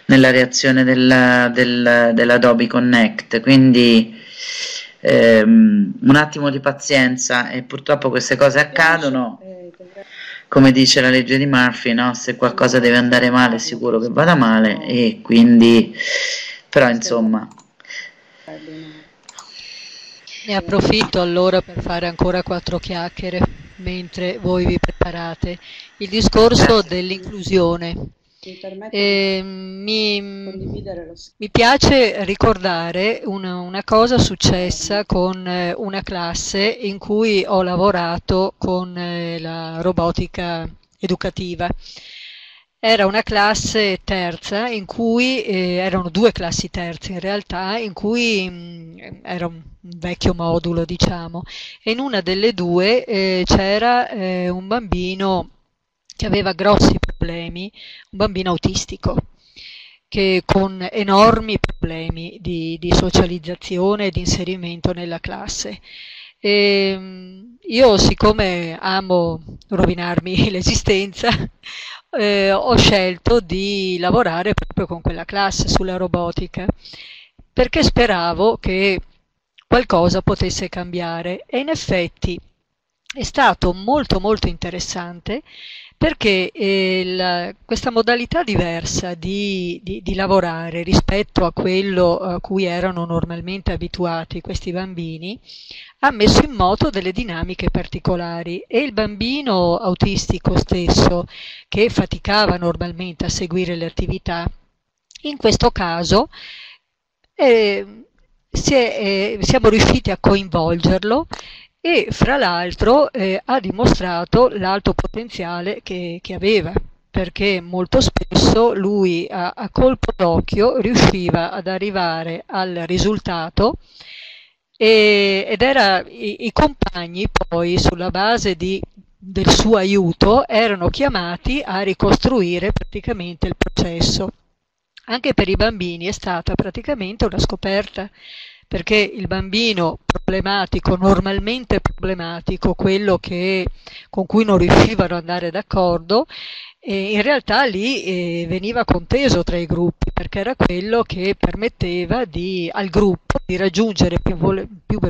nella reazione del, del, dell'Adobe Connect, quindi ehm, un attimo di pazienza e purtroppo queste cose accadono. Come dice la legge di Murphy, no? se qualcosa deve andare male è sicuro che vada male e quindi però insomma ne approfitto allora per fare ancora quattro chiacchiere mentre voi vi preparate. Il discorso dell'inclusione. Eh, mi, mi, piace ricordare una, una, cosa successa con eh, una classe in cui ho lavorato con eh, la robotica educativa. Era una classe terza in cui eh, erano due classi terze in realtà, in cui mh, mm, era un vecchio modulo, diciamo, e in una delle due eh, c'era eh, un bambino che aveva grossi problemi, un bambino autistico che con enormi problemi di, di socializzazione e di inserimento nella classe. E, ehm, io siccome amo rovinarmi *laughs* l'esistenza, eh, ho scelto di lavorare proprio con quella classe sulla robotica perché speravo che qualcosa potesse cambiare. E in effetti è stato molto molto interessante perché eh, la, questa modalità diversa di, di, di, lavorare rispetto a quello a cui erano normalmente abituati questi bambini ha messo in moto delle dinamiche particolari. E il bambino autistico stesso che faticava normalmente a seguire le attività in questo caso eh, è, eh, siamo riusciti a coinvolgerlo e fra l'altro eh, ha dimostrato l'alto potenziale che, che, aveva perché molto spesso lui a, a colpo d'occhio riusciva ad arrivare al risultato e, ed era i, i, compagni poi sulla base di, del suo aiuto erano chiamati a ricostruire praticamente il processo. Anche per i bambini è stata praticamente una scoperta perché il bambino problematico, normalmente problematico, quello che, con cui non riuscivano ad andare d'accordo, eh, in realtà lì eh, veniva conteso tra i gruppi perché era quello che permetteva di, al gruppo di raggiungere più, più,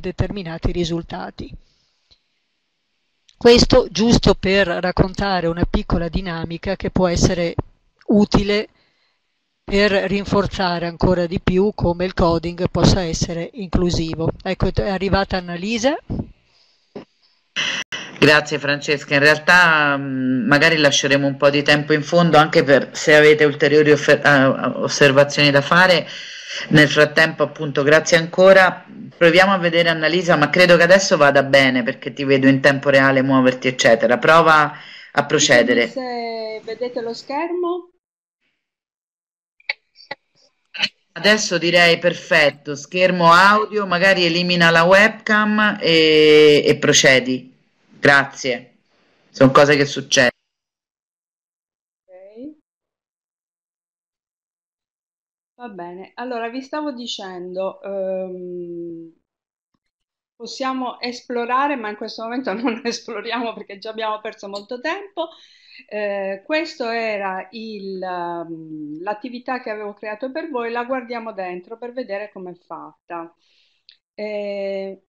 determinati risultati. Questo giusto per raccontare una piccola dinamica che può essere utile per rinforzare ancora di più come il coding possa essere inclusivo. Ecco, è arrivata Annalisa. Grazie Francesca, in realtà mh, magari lasceremo un po' di tempo in fondo anche per se avete ulteriori uh, osservazioni da fare. Nel frattempo appunto grazie ancora, proviamo a vedere Annalisa ma credo che adesso vada bene perché ti vedo in tempo reale muoverti eccetera, prova a procedere. Se vedete lo schermo? Adesso direi perfetto, schermo audio, magari elimina la webcam e, e procedi. Grazie. Sono cose che succedono. Ok. Va bene. Allora, vi stavo dicendo, ehm, possiamo esplorare, ma in questo momento *laughs* non esploriamo perché già abbiamo perso molto tempo. Eh, questo era um, l'attività che avevo creato per voi, la guardiamo dentro per vedere com'è fatta. Eh,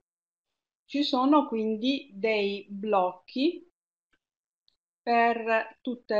ci sono quindi dei blocchi per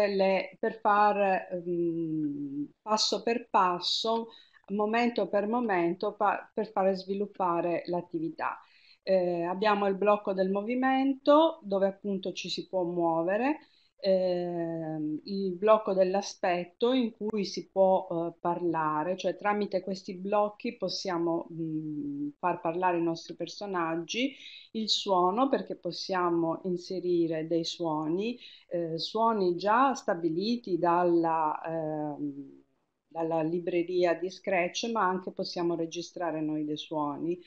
le per far um, passo per passo, momento per momento, pa per fare sviluppare l'attività. Eh, abbiamo il blocco del movimento dove appunto ci si può muovere eh, il blocco dell'aspetto in cui si può eh, parlare, cioè tramite questi blocchi possiamo mh, far parlare i nostri personaggi, il suono perché possiamo inserire dei suoni, eh, suoni già stabiliti dalla, ehm, dalla libreria di Scratch, ma anche possiamo registrare noi dei suoni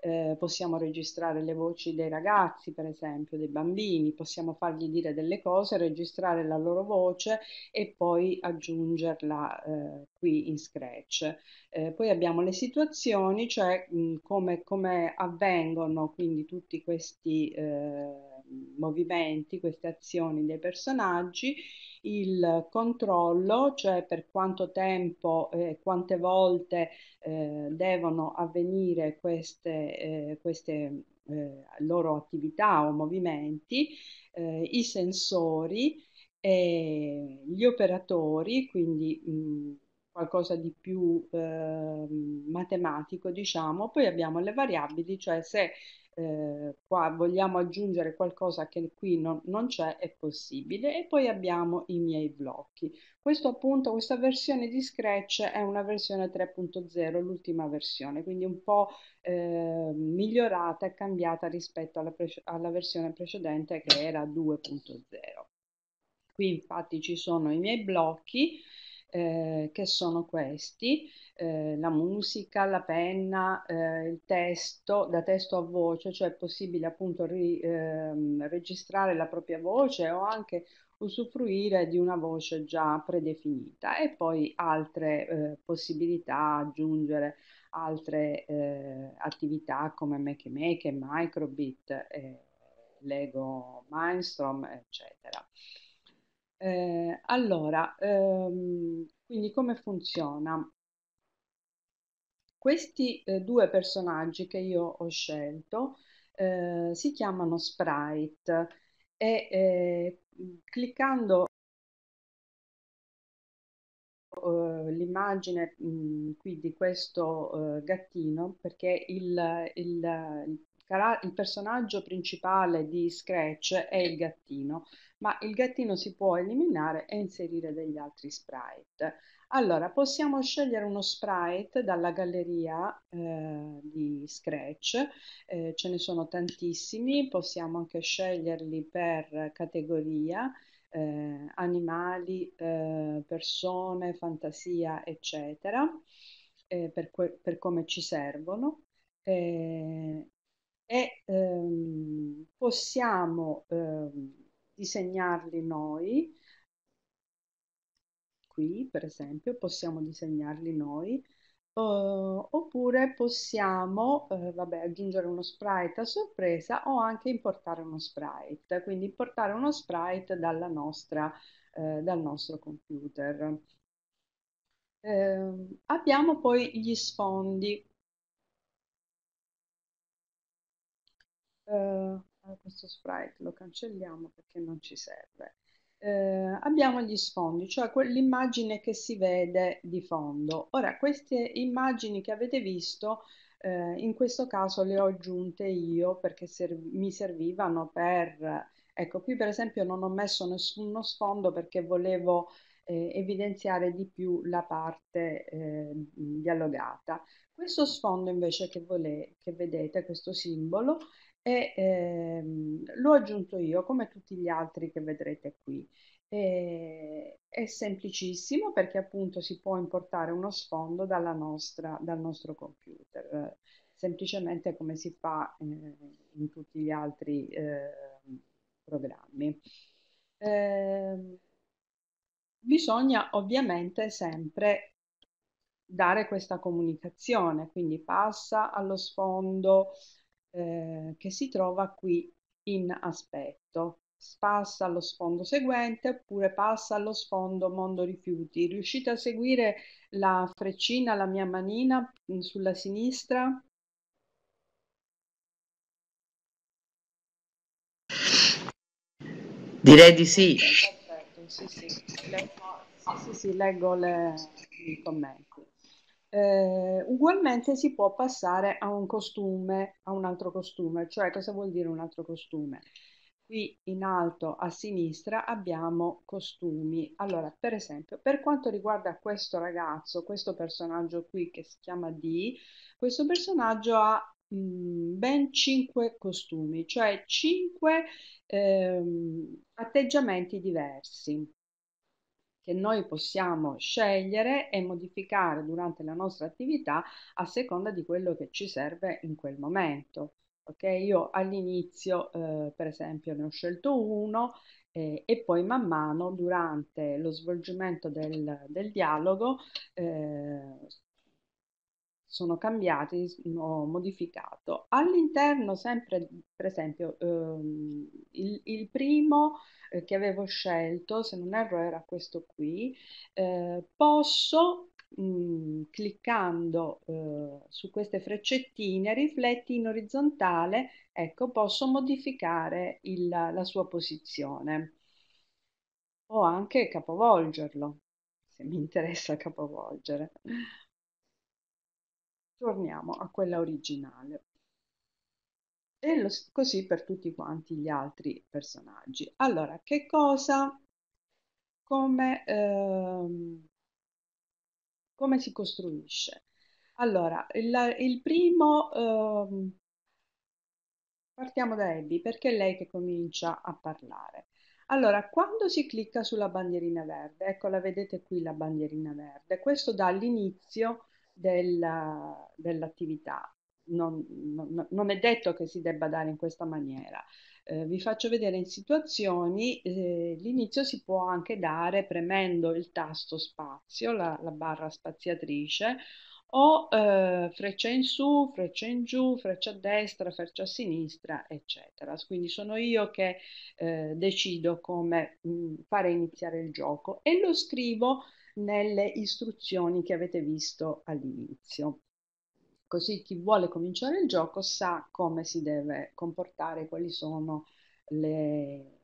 eh, possiamo registrare le voci dei ragazzi, per esempio, dei bambini, possiamo fargli dire delle cose, registrare la loro voce e poi aggiungerla eh, qui in Scratch. Eh, poi abbiamo le situazioni, cioè mh, come, come, avvengono quindi tutti questi eh, movimenti, queste azioni dei personaggi, il controllo, cioè per quanto tempo e eh, quante volte eh, devono avvenire queste, eh, queste eh, loro attività o movimenti, eh, i sensori, gli operatori, quindi mh, qualcosa di più eh, matematico, diciamo, poi abbiamo le variabili, cioè se eh, qua vogliamo aggiungere qualcosa che qui non, non c'è, è possibile. E poi abbiamo i miei blocchi. Questo appunto, questa versione di Scratch è una versione 3.0, l'ultima versione, quindi un po' eh, migliorata e cambiata rispetto alla, alla versione precedente che era 2.0. Qui infatti ci sono i miei blocchi eh, che sono questi, eh, la musica, la penna, eh, il testo, da testo a voce, cioè è possibile appunto ri, ehm, registrare la propria voce o anche usufruire di una voce già predefinita e poi altre eh, possibilità, aggiungere altre eh, attività come Make Make, Microbit, Lego Mindstorm, eccetera. Eh, allora, ehm, quindi come funziona? Questi eh, due personaggi che io ho scelto eh, si chiamano sprite e eh, cliccando eh, l'immagine qui di questo eh, gattino perché il, il, il personaggio principale di Scratch è il gattino ma il gattino si può eliminare e inserire degli altri sprite. Allora, possiamo scegliere uno sprite dalla galleria eh, di Scratch, eh, ce ne sono tantissimi, possiamo anche sceglierli per categoria, eh, animali, eh, persone, fantasia, eccetera, eh, per, per, come ci servono. Eh, e ehm, possiamo ehm, disegnarli noi. Qui, per esempio, possiamo disegnarli noi. Uh, oppure possiamo uh, vabbè, aggiungere uno sprite a sorpresa o anche importare uno sprite, quindi importare uno sprite nostra, uh, dal nostro computer. Ehm, abbiamo poi gli sfondi questo sprite lo cancelliamo perché non ci serve. Eh, abbiamo gli sfondi, cioè quell'immagine che si vede di fondo. Ora, queste immagini che avete visto, eh, in questo caso le ho aggiunte io perché serv mi servivano per... Ecco, qui per esempio non ho messo nessuno sfondo perché volevo eh, evidenziare di più la parte eh, dialogata. Questo sfondo invece che, che vedete, questo simbolo, e ehm, l'ho aggiunto io come tutti gli altri che vedrete qui. E, è semplicissimo perché appunto si può importare uno sfondo dalla nostra, dal nostro computer, semplicemente come si fa eh, in tutti gli altri eh, programmi. Eh, bisogna ovviamente sempre dare questa comunicazione, quindi passa allo sfondo eh, che si trova qui in aspetto. Passa allo sfondo seguente oppure passa allo sfondo mondo rifiuti. Riuscite a seguire la freccina, la mia manina mm, sulla sinistra? Direi di sì. Perfetto, sì, sì. Leggo, sì, sì, sì, leggo le, i commenti. Eh, ugualmente si può passare a un costume, a un altro costume, cioè cosa vuol dire un altro costume? Qui in alto a sinistra abbiamo costumi. Allora, per esempio, per quanto riguarda questo ragazzo, questo personaggio qui che si chiama D, questo personaggio ha mm, ben 5 costumi, cioè 5 ehm, atteggiamenti diversi che noi possiamo scegliere e modificare durante la nostra attività a seconda di quello che ci serve in quel momento. Ok, io all'inizio, eh, per esempio, ne ho scelto uno eh, e poi man mano durante lo svolgimento del, del dialogo eh, sono cambiati, ho modificato. All'interno sempre, per esempio, ehm, il, il, primo eh, che avevo scelto, se non erro era questo qui, eh, posso mh, mm, cliccando eh, su queste freccettine, rifletti in orizzontale, ecco, posso modificare il, la sua posizione o anche capovolgerlo, se mi interessa capovolgere torniamo a quella originale. E lo, così per tutti quanti gli altri personaggi. Allora, che cosa, come, ehm, come si costruisce? Allora, il, il primo, ehm, partiamo da Abby, perché è lei che comincia a parlare. Allora, quando si clicca sulla bandierina verde, ecco la vedete qui la bandierina verde, questo dà l'inizio della, dell'attività. Non, non, non, è detto che si debba dare in questa maniera. Eh, vi faccio vedere in situazioni, eh, l'inizio si può anche dare premendo il tasto spazio, la, la barra spaziatrice, o eh, freccia in su, freccia in giù, freccia a destra, freccia a sinistra, eccetera. Quindi sono io che eh, decido come mh, mm, fare iniziare il gioco e lo scrivo nelle istruzioni che avete visto all'inizio. Così chi vuole cominciare il gioco sa come si deve comportare, quali sono le,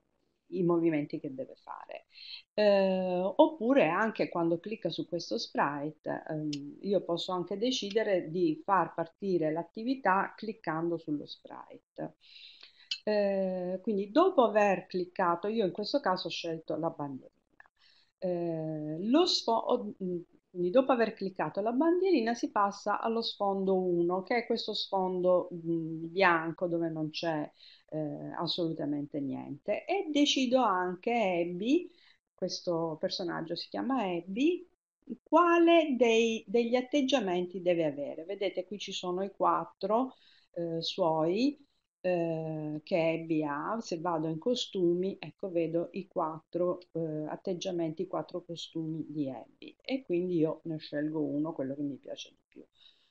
i movimenti che deve fare. Eh, oppure anche quando clicca su questo sprite, ehm, io posso anche decidere di far partire l'attività cliccando sullo sprite. Eh, quindi dopo aver cliccato, io in questo caso ho scelto la bandiera eh, lo sfondo, mm, quindi dopo aver cliccato la bandierina si passa allo sfondo 1, che è questo sfondo mm, bianco dove non c'è eh, assolutamente niente. E decido anche Abby, questo personaggio si chiama Abby, quale dei, degli atteggiamenti deve avere. Vedete qui ci sono i quattro eh, suoi eh, che Abby ha, se vado in costumi, ecco vedo i quattro eh, atteggiamenti, i quattro costumi di Abby e quindi io ne scelgo uno, quello che mi piace di più.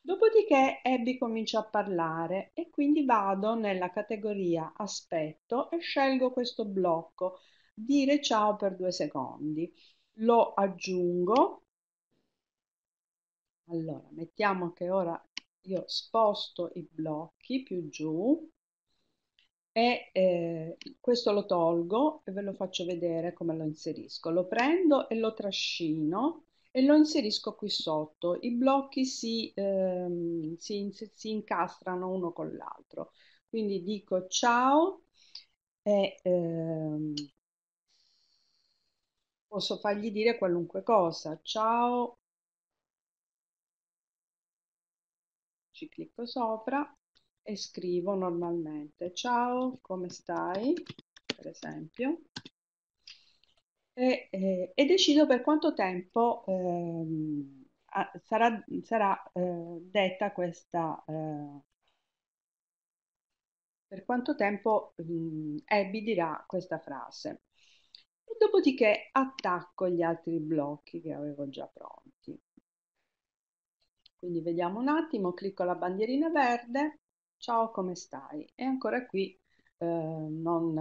Dopodiché Abby comincia a parlare e quindi vado nella categoria aspetto e scelgo questo blocco, dire ciao per due secondi. Lo aggiungo. Allora, mettiamo che ora io sposto i blocchi più giù e eh, questo lo tolgo e ve lo faccio vedere come lo inserisco. Lo prendo e lo trascino e lo inserisco qui sotto. I blocchi si, ehm, si, si incastrano uno con l'altro. Quindi dico ciao e ehm, posso fargli dire qualunque cosa. Ciao, ci clicco sopra e scrivo normalmente ciao, come stai? Per esempio. E, e, e decido per quanto tempo ehm, sarà, sarà eh, detta questa, eh, per quanto tempo mh, Abby dirà questa frase. E dopodiché attacco gli altri blocchi che avevo già pronti. Quindi vediamo un attimo, clicco la bandierina verde, ciao come stai? E ancora qui eh, non,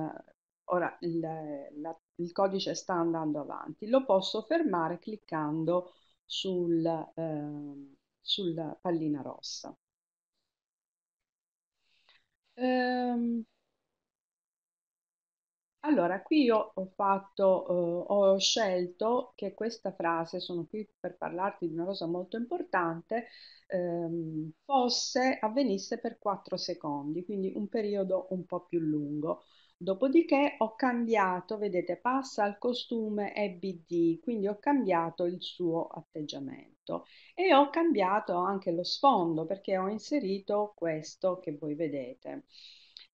ora il, la, il, codice sta andando avanti, lo posso fermare cliccando sul, eh, sulla pallina rossa. Ehm, allora, qui io ho fatto, eh, ho scelto che questa frase, sono qui per parlarti di una cosa molto importante, ehm, fosse, avvenisse per 4 secondi, quindi un periodo un po' più lungo. Dopodiché ho cambiato, vedete, passa al costume EBD, quindi ho cambiato il suo atteggiamento e ho cambiato anche lo sfondo perché ho inserito questo che voi vedete.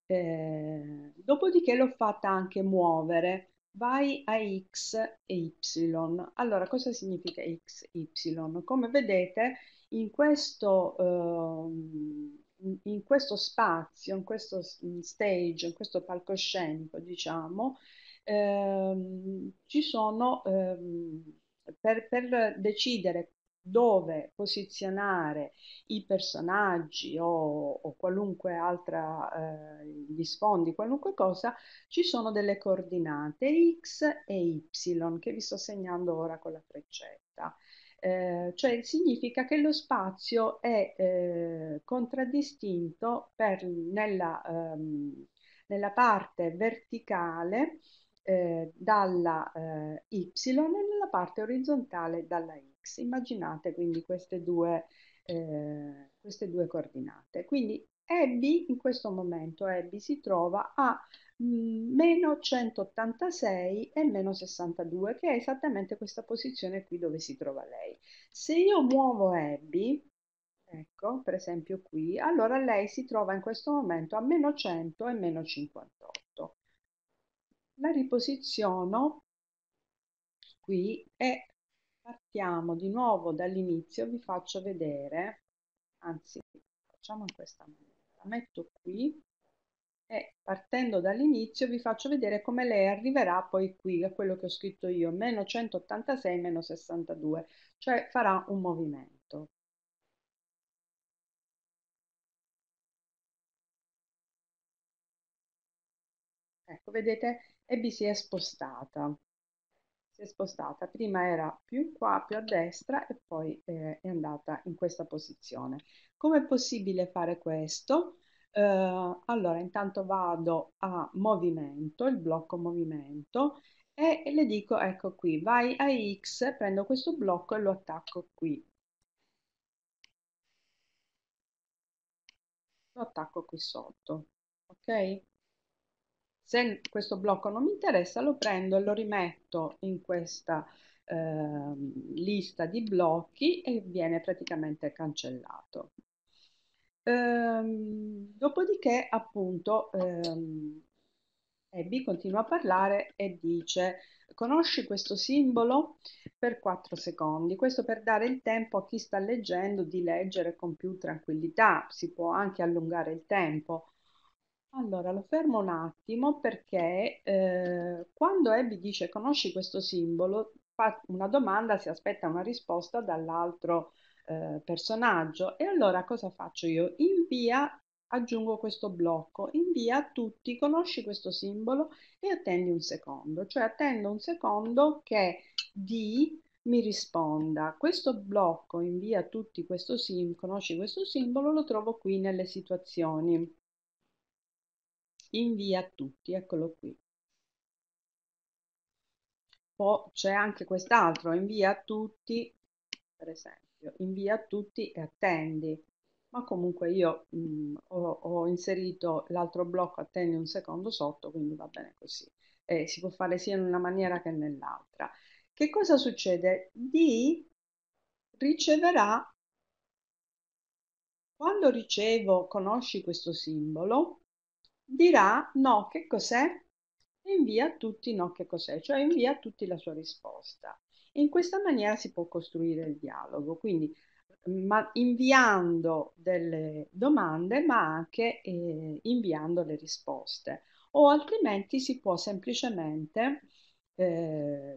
Eh, dopodiché l'ho fatta anche muovere. Vai a X e Y. Allora, cosa significa X, Y? Come vedete, in questo, eh, in questo spazio, in questo stage, in questo palcoscenico, diciamo, ehm, ci sono, ehm, per, per decidere dove posizionare i personaggi o, o qualunque altra, eh, gli sfondi, qualunque cosa, ci sono delle coordinate X e Y che vi sto segnando ora con la freccetta. Eh, cioè significa che lo spazio è eh, contraddistinto per, nella, ehm, nella parte verticale eh, dalla eh, Y e nella parte orizzontale dalla Immaginate quindi queste due, eh, queste due coordinate. Quindi Abby in questo momento Abby si trova a mm, meno 186 e meno 62 che è esattamente questa posizione qui dove si trova lei. Se io muovo Abby, ecco per esempio qui, allora lei si trova in questo momento a meno 100 e meno 58 la riposiziono qui e partiamo di nuovo dall'inizio, vi faccio vedere, anzi facciamo in questa maniera, metto qui e partendo dall'inizio vi faccio vedere come lei arriverà poi qui a quello che ho scritto io, meno 186, meno 62, cioè farà un movimento. Ecco, vedete, Abby si è spostata. Si è spostata, prima era più qua, più a destra e poi eh, è andata in questa posizione. Come è possibile fare questo? Eh, allora, intanto vado a movimento, il blocco movimento, e, e le dico, ecco qui, vai a X, prendo questo blocco e lo attacco qui. Lo attacco qui sotto, ok? Se questo blocco non mi interessa, lo prendo e lo rimetto in questa eh, lista di blocchi e viene praticamente cancellato. Ehm, dopodiché, appunto, ehm, Abby continua a parlare e dice conosci questo simbolo? Per 4 secondi, questo per dare il tempo a chi sta leggendo di leggere con più tranquillità, si può anche allungare il tempo, allora, lo fermo un attimo perché eh, quando Abby dice conosci questo simbolo, fa una domanda, si aspetta una risposta dall'altro eh, personaggio. E allora cosa faccio io? Invia, aggiungo questo blocco, invia a tutti, conosci questo simbolo e attendi un secondo, cioè attendo un secondo che D mi risponda. Questo blocco invia a tutti questo simbolo, conosci questo simbolo, lo trovo qui nelle situazioni. Invia a tutti, eccolo qui. Poi c'è anche quest'altro, invia a tutti, per esempio, invia a tutti e attendi. Ma comunque io mh, mm, ho, ho, inserito l'altro blocco attendi un secondo sotto, quindi va bene così. Eh, si può fare sia in una maniera che nell'altra. Che cosa succede? D riceverà, quando ricevo conosci questo simbolo, dirà no, che cos'è? invia a tutti no che cos'è, cioè invia a tutti la sua risposta. In questa maniera si può costruire il dialogo, quindi ma inviando delle domande ma anche eh, inviando le risposte o altrimenti si può semplicemente eh,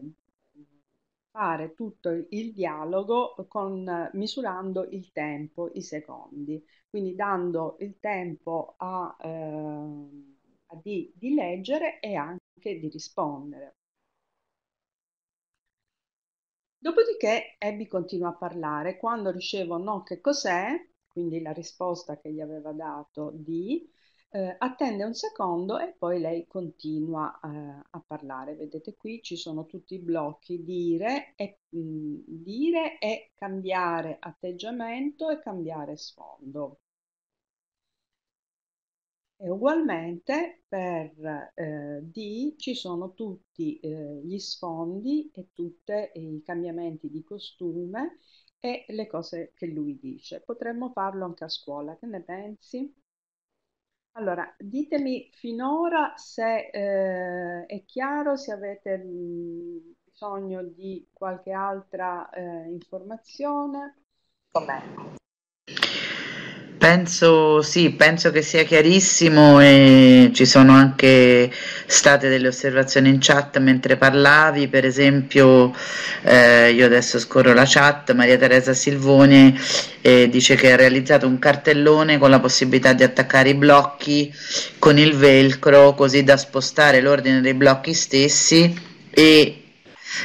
fare tutto il dialogo con, misurando il tempo, i secondi, quindi dando il tempo a, eh, a di, di leggere e anche di rispondere. Dopodiché Abby continua a parlare. Quando ricevo no che cos'è, quindi la risposta che gli aveva dato di, eh, attende un secondo e poi lei continua eh, a parlare. Vedete qui ci sono tutti i blocchi dire e, mh, dire e cambiare atteggiamento e cambiare sfondo. E ugualmente per eh, D ci sono tutti eh, gli sfondi e tutti i cambiamenti di costume e le cose che lui dice. Potremmo farlo anche a scuola, che ne pensi? Allora, ditemi finora se eh, è chiaro, se avete mh, mm, bisogno di qualche altra eh, informazione. Com'è? Penso sì, penso che sia chiarissimo e ci sono anche state delle osservazioni in chat mentre parlavi, per esempio eh, io adesso scorro la chat, Maria Teresa Silvoni eh, dice che ha realizzato un cartellone con la possibilità di attaccare i blocchi con il velcro così da spostare l'ordine dei blocchi stessi e,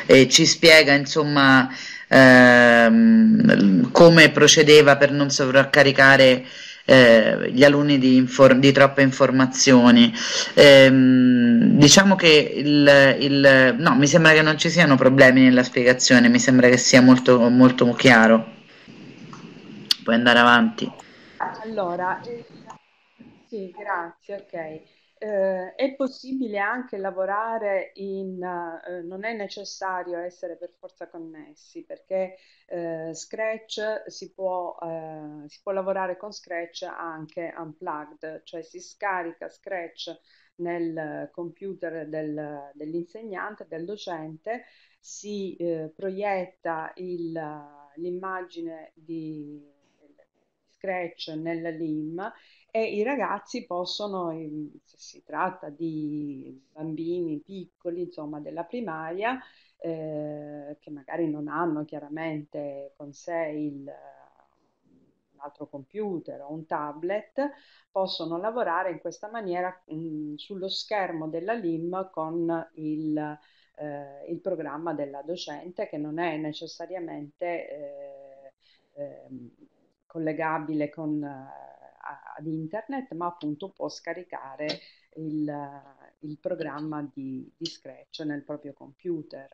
e ci spiega insomma ehm, come procedeva per non sovraccaricare eh, gli alunni di, infor- di troppe informazioni. Ehm, diciamo che il, il, no, mi sembra che non ci siano problemi nella spiegazione, mi sembra che sia molto, molto chiaro. Puoi andare avanti. Allora, eh, sì, grazie, ok. Eh, è possibile anche lavorare in, eh, non è necessario essere per forza connessi perché eh, Scratch si può, eh, si può lavorare con Scratch anche unplugged, cioè si scarica Scratch nel computer del, dell'insegnante, del docente, si eh, proietta il, l'immagine di Scratch nella LIM e i ragazzi possono, se si tratta di bambini piccoli, insomma della primaria, eh, che magari non hanno chiaramente con sé il, un altro computer o un tablet, possono lavorare in questa maniera mh, mm, sullo schermo della LIM con il, eh, il, programma della docente che non è necessariamente eh, ehm, collegabile con ad internet, ma appunto può scaricare il, il programma di, di, Scratch nel proprio computer.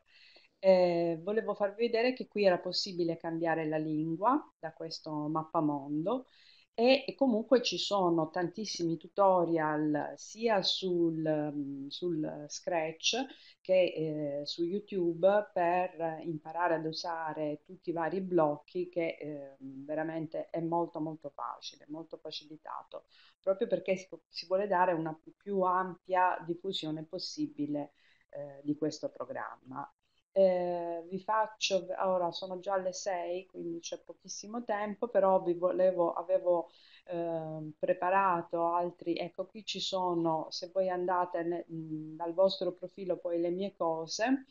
Eh, volevo farvi vedere che qui era possibile cambiare la lingua da questo mappamondo e, comunque ci sono tantissimi tutorial sia sul, sul Scratch che eh, su YouTube per imparare ad usare tutti i vari blocchi che eh, veramente è molto molto facile, molto facilitato, proprio perché si, si vuole dare una più ampia diffusione possibile eh, di questo programma. Eh, vi faccio, ora sono già alle 6, quindi c'è pochissimo tempo, però vi volevo, avevo eh, preparato altri, ecco qui ci sono, se voi andate ne, dal vostro profilo poi le mie cose,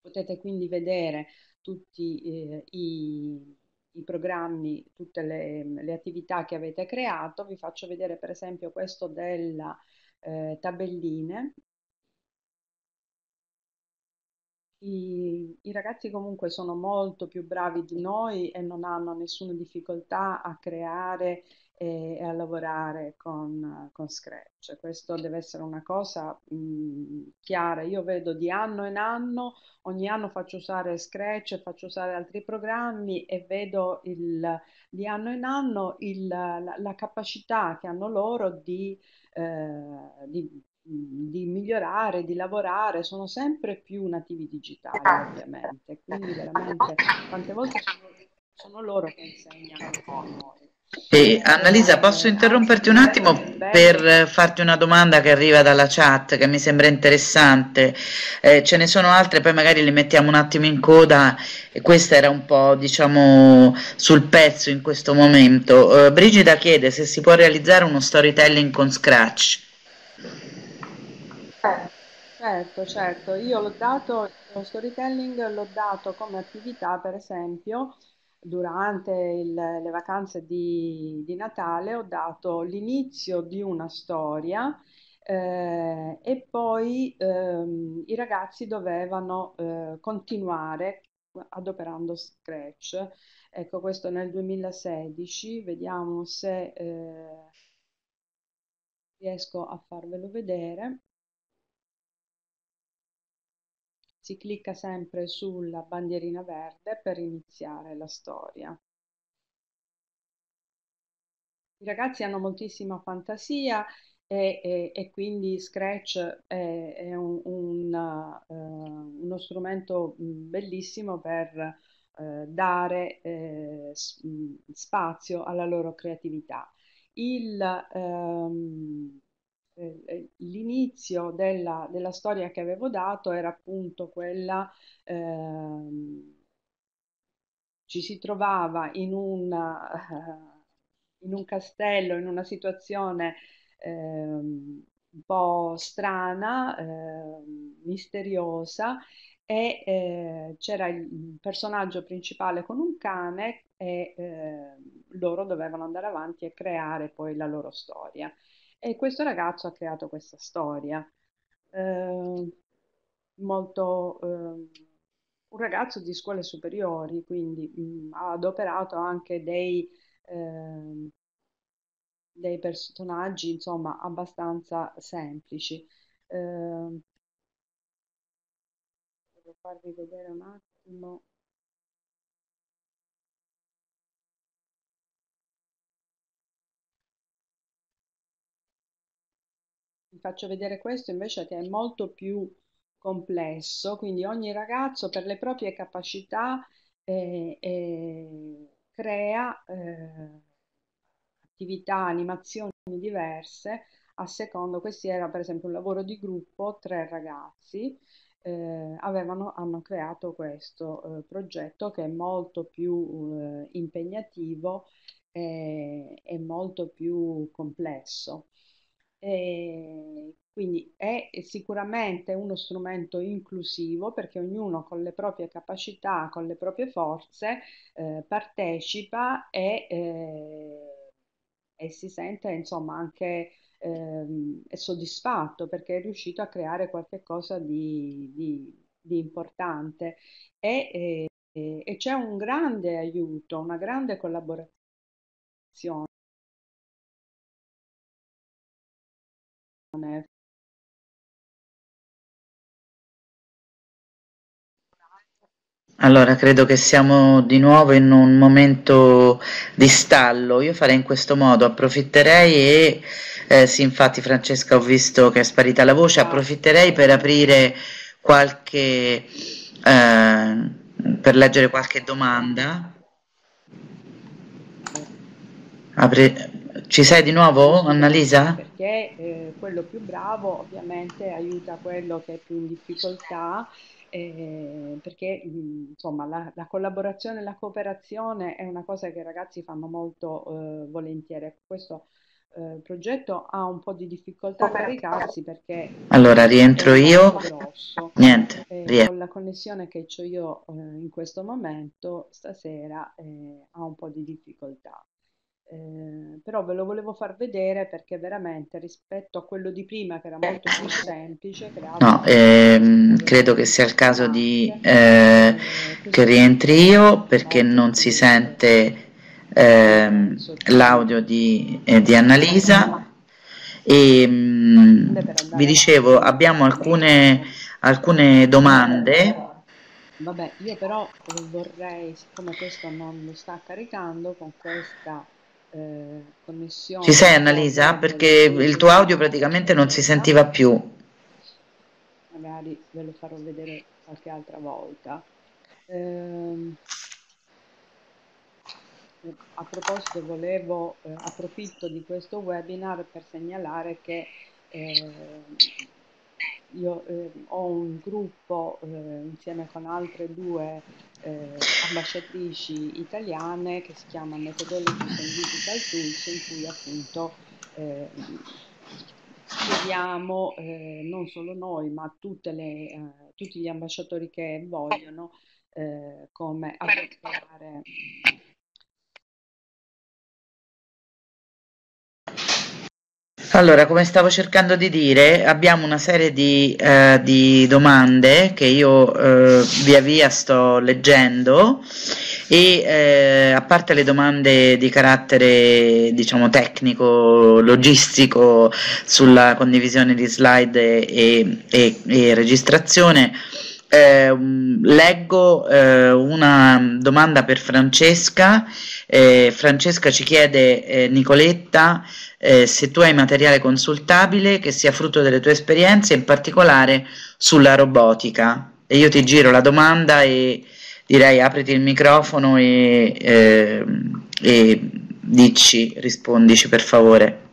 potete quindi vedere tutti eh, i, i, programmi, tutte le, le, attività che avete creato, vi faccio vedere per esempio questo della eh, tabelline, i, I, ragazzi comunque sono molto più bravi di noi e non hanno nessuna difficoltà a creare e, e a lavorare con, con, Scratch. Questo deve essere una cosa mh, chiara. Io vedo di anno in anno, ogni anno faccio usare Scratch, faccio usare altri programmi e vedo il, di anno in anno il, la, la, capacità che hanno loro di, eh, di di migliorare, di lavorare, sono sempre più nativi digitali ovviamente, quindi veramente tante volte sono, sono loro che insegnano a noi. E Annalisa, posso interromperti un attimo per farti una domanda che arriva dalla chat che mi sembra interessante. Eh, ce ne sono altre, poi magari le mettiamo un attimo in coda e questa era un po' diciamo sul pezzo in questo momento. Eh, Brigida chiede se si può realizzare uno storytelling con Scratch. Certo, certo, io l'ho dato, lo storytelling l'ho dato come attività, per esempio, durante il- le vacanze di, di Natale, ho dato l'inizio di una storia eh, e poi ehm, i ragazzi dovevano eh, continuare adoperando Scratch. Ecco, questo nel 2016, vediamo se eh, riesco a farvelo vedere. Si clicca sempre sulla bandierina verde per iniziare la storia. I ragazzi hanno moltissima fantasia e, e, e quindi Scratch è, è un, un, uh, uno strumento bellissimo per uh, dare uh, spazio alla loro creatività. Il, um, l'inizio della, della, storia che avevo dato era appunto quella, ehm, ci si trovava in, una, in un castello, in una situazione ehm, un po' strana, eh, misteriosa e eh, c'era il personaggio principale con un cane e eh, loro dovevano andare avanti e creare poi la loro storia. E questo ragazzo ha creato questa storia. Eh, molto, eh, un ragazzo di scuole superiori, quindi mh, mm, ha adoperato anche dei, eh, dei personaggi, insomma, abbastanza semplici. Devo farvi vedere un attimo. Faccio vedere questo invece che è molto più complesso, quindi ogni ragazzo per le proprie capacità eh, eh, crea eh, attività, animazioni diverse a secondo, questo era per esempio un lavoro di gruppo, tre ragazzi eh, avevano, hanno creato questo eh, progetto che è molto più eh, impegnativo e molto più complesso. E quindi è sicuramente uno strumento inclusivo perché ognuno con le proprie capacità, con le proprie forze eh, partecipa e, eh, e, si sente insomma anche eh, soddisfatto perché è riuscito a creare qualcosa di, di, di importante. E, e c'è un grande aiuto, una grande collaborazione Allora, credo che siamo di nuovo in un momento di stallo. Io farei in questo modo, approfitterei e eh, sì, infatti Francesca ho visto che è sparita la voce, approfitterei per aprire qualche eh, per leggere qualche domanda. Apri, ci sei di nuovo, Annalisa? Perché eh, quello più bravo ovviamente aiuta quello che è più in difficoltà, eh, perché insomma la, la, collaborazione e la cooperazione è una cosa che i ragazzi fanno molto eh, volentieri. Questo eh, progetto ha un po' di difficoltà a caricarsi perché allora rientro io niente eh, con la connessione che ho io eh, in questo momento stasera eh, ha un po' di difficoltà eh, però ve lo volevo far vedere perché veramente rispetto a quello di prima che era molto più semplice no, ehm, credo che sia il caso di eh, che rientri io perché non si sente ehm, l'audio di, eh, di Annalisa. E mh, vi dicevo abbiamo alcune, alcune domande. Vabbè, io però vorrei, siccome questo non lo sta caricando, con questa eh, connessione... Ci sei Annalisa? Perché il tuo audio praticamente non si sentiva più. Magari ve lo farò vedere qualche altra volta. Eh, a proposito, volevo, eh, approfitto di questo webinar per segnalare che eh, io eh, ho un gruppo eh, insieme con altre due eh, ambasciatrici italiane che si chiama Methodologies and Digital Tools in cui appunto eh, spieghiamo eh, non solo noi ma le, eh, tutti gli ambasciatori che vogliono come adottare Allora, come stavo cercando di dire, abbiamo una serie di, eh, di domande che io eh, via via sto leggendo e eh, a parte le domande di carattere diciamo tecnico, logistico sulla condivisione di slide e, e, e registrazione, eh, leggo eh, una domanda per Francesca. Eh, Francesca ci chiede, Nicoletta, eh, se tu hai materiale consultabile che sia frutto delle tue esperienze, in particolare sulla robotica. E io ti giro la domanda e direi apriti il microfono e, eh, e dici, rispondici per favore.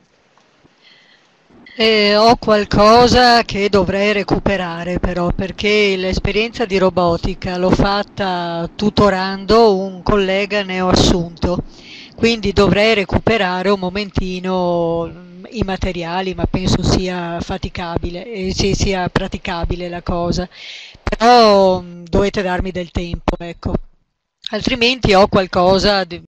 Eh, ho qualcosa che dovrei recuperare però perché l'esperienza di robotica l'ho fatta tutorando un collega neoassunto quindi dovrei recuperare un momentino mm, i materiali, ma penso sia faticabile, eh, sia praticabile la cosa. Però mm, dovete darmi del tempo, ecco. Altrimenti ho qualcosa di,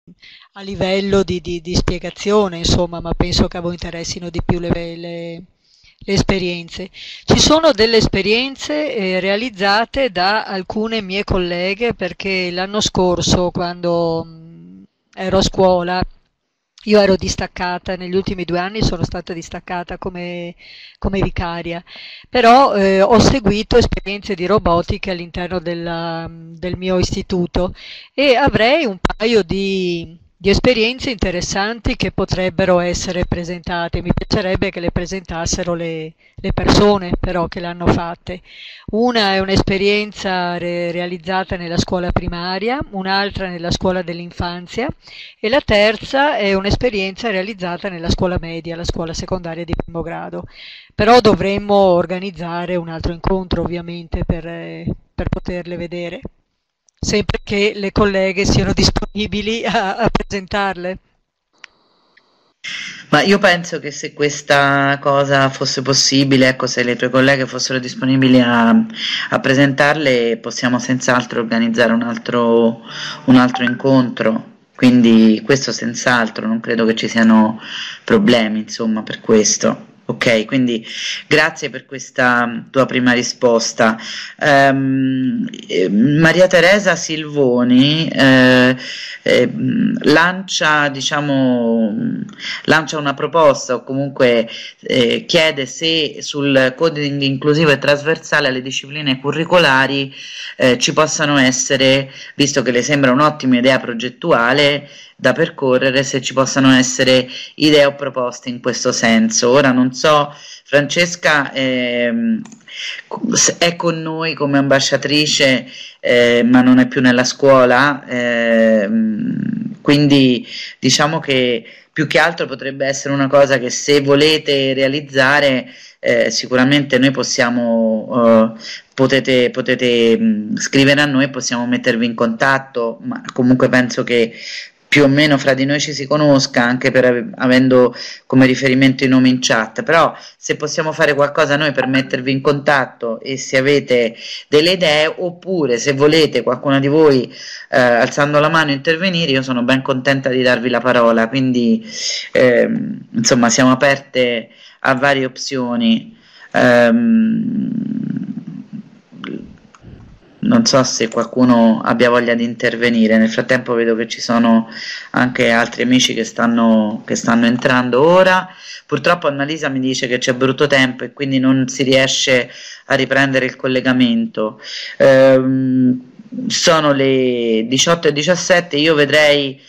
a livello di, di, di, spiegazione, insomma, ma penso che a voi interessino di più le, le, le esperienze. Ci sono delle esperienze eh, realizzate da alcune mie colleghe perché l'anno scorso, quando mm, ero a scuola, io ero distaccata, negli ultimi due anni sono stata distaccata come, come vicaria, però eh, ho seguito esperienze di robotica all'interno del mio istituto e avrei un paio di, di esperienze interessanti che potrebbero essere presentate. Mi piacerebbe che le presentassero le, le persone però che le hanno fatte. Una è un'esperienza re, realizzata nella scuola primaria, un'altra nella scuola dell'infanzia e la terza è un'esperienza realizzata nella scuola media, la scuola secondaria di primo grado. Però dovremmo organizzare un altro incontro ovviamente per, per poterle vedere sempre che le colleghe siano disponibili a, a presentarle. Ma io penso che se questa cosa fosse possibile, ecco, se le tue colleghe fossero disponibili a, a presentarle, possiamo senz'altro organizzare un altro, un altro incontro. Quindi questo senz'altro, non credo che ci siano problemi, insomma, per questo. Ok, quindi grazie per questa tua prima risposta. Um, Maria Teresa Silvoni eh, eh, lancia, diciamo, lancia una proposta o comunque eh, chiede se sul coding inclusivo e trasversale alle discipline curricolari eh, ci possano essere, visto che le sembra un'ottima idea progettuale, da percorrere se ci possano essere idee o proposte in questo senso. Ora non so, Francesca ehm, è con noi come ambasciatrice, eh, ma non è più nella scuola, ehm, quindi diciamo che più che altro potrebbe essere una cosa che se volete realizzare eh, sicuramente noi possiamo, uh, potete, potete mh, scrivere a noi, possiamo mettervi in contatto, ma comunque penso che più o meno fra di noi ci si conosca anche per avendo come riferimento i nomi in chat. Però se possiamo fare qualcosa noi per mettervi in contatto e se avete delle idee oppure se volete qualcuno di voi eh, alzando la mano intervenire io sono ben contenta di darvi la parola. Quindi eh, insomma siamo aperte a varie opzioni. Um, non so se qualcuno abbia voglia di intervenire. Nel frattempo vedo che ci sono anche altri amici che stanno, che stanno entrando ora. Purtroppo Annalisa mi dice che c'è brutto tempo e quindi non si riesce a riprendere il collegamento. Ehm, sono le 18 e 17, io vedrei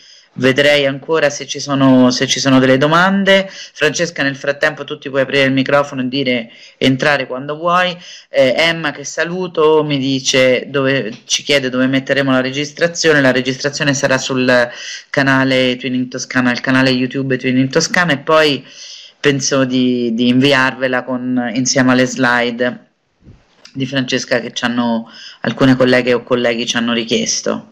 vedrei ancora se ci, sono, se ci sono delle domande. Francesca, nel frattempo tu ti puoi aprire il microfono e dire entrare quando vuoi. Eh, Emma, che saluto, mi dice dove, ci chiede dove metteremo la registrazione. La registrazione sarà sul canale Twinning Toscana, il canale YouTube Twinning Toscana e poi penso di, di inviarvela con, insieme alle slide di Francesca che ci hanno, alcune colleghe o colleghi ci hanno richiesto.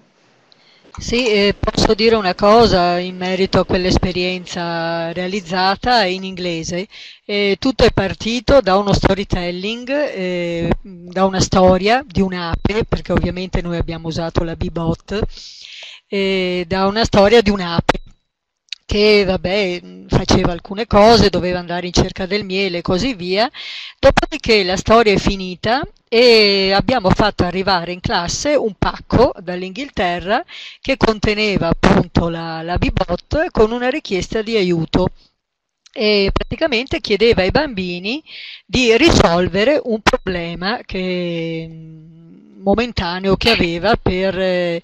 Sì, eh, posso dire una cosa in merito a quell'esperienza realizzata in inglese. Eh, tutto è partito da uno storytelling, eh, da una storia di un'ape, perché ovviamente noi abbiamo usato la Bebot, da una storia di un'ape che vabbè, faceva alcune cose, doveva andare in cerca del miele e così via. Dopodiché la storia è finita e abbiamo fatto arrivare in classe un pacco dall'Inghilterra che conteneva appunto la, la Bibot con una richiesta di aiuto e praticamente chiedeva ai bambini di risolvere un problema che, momentaneo che aveva per eh,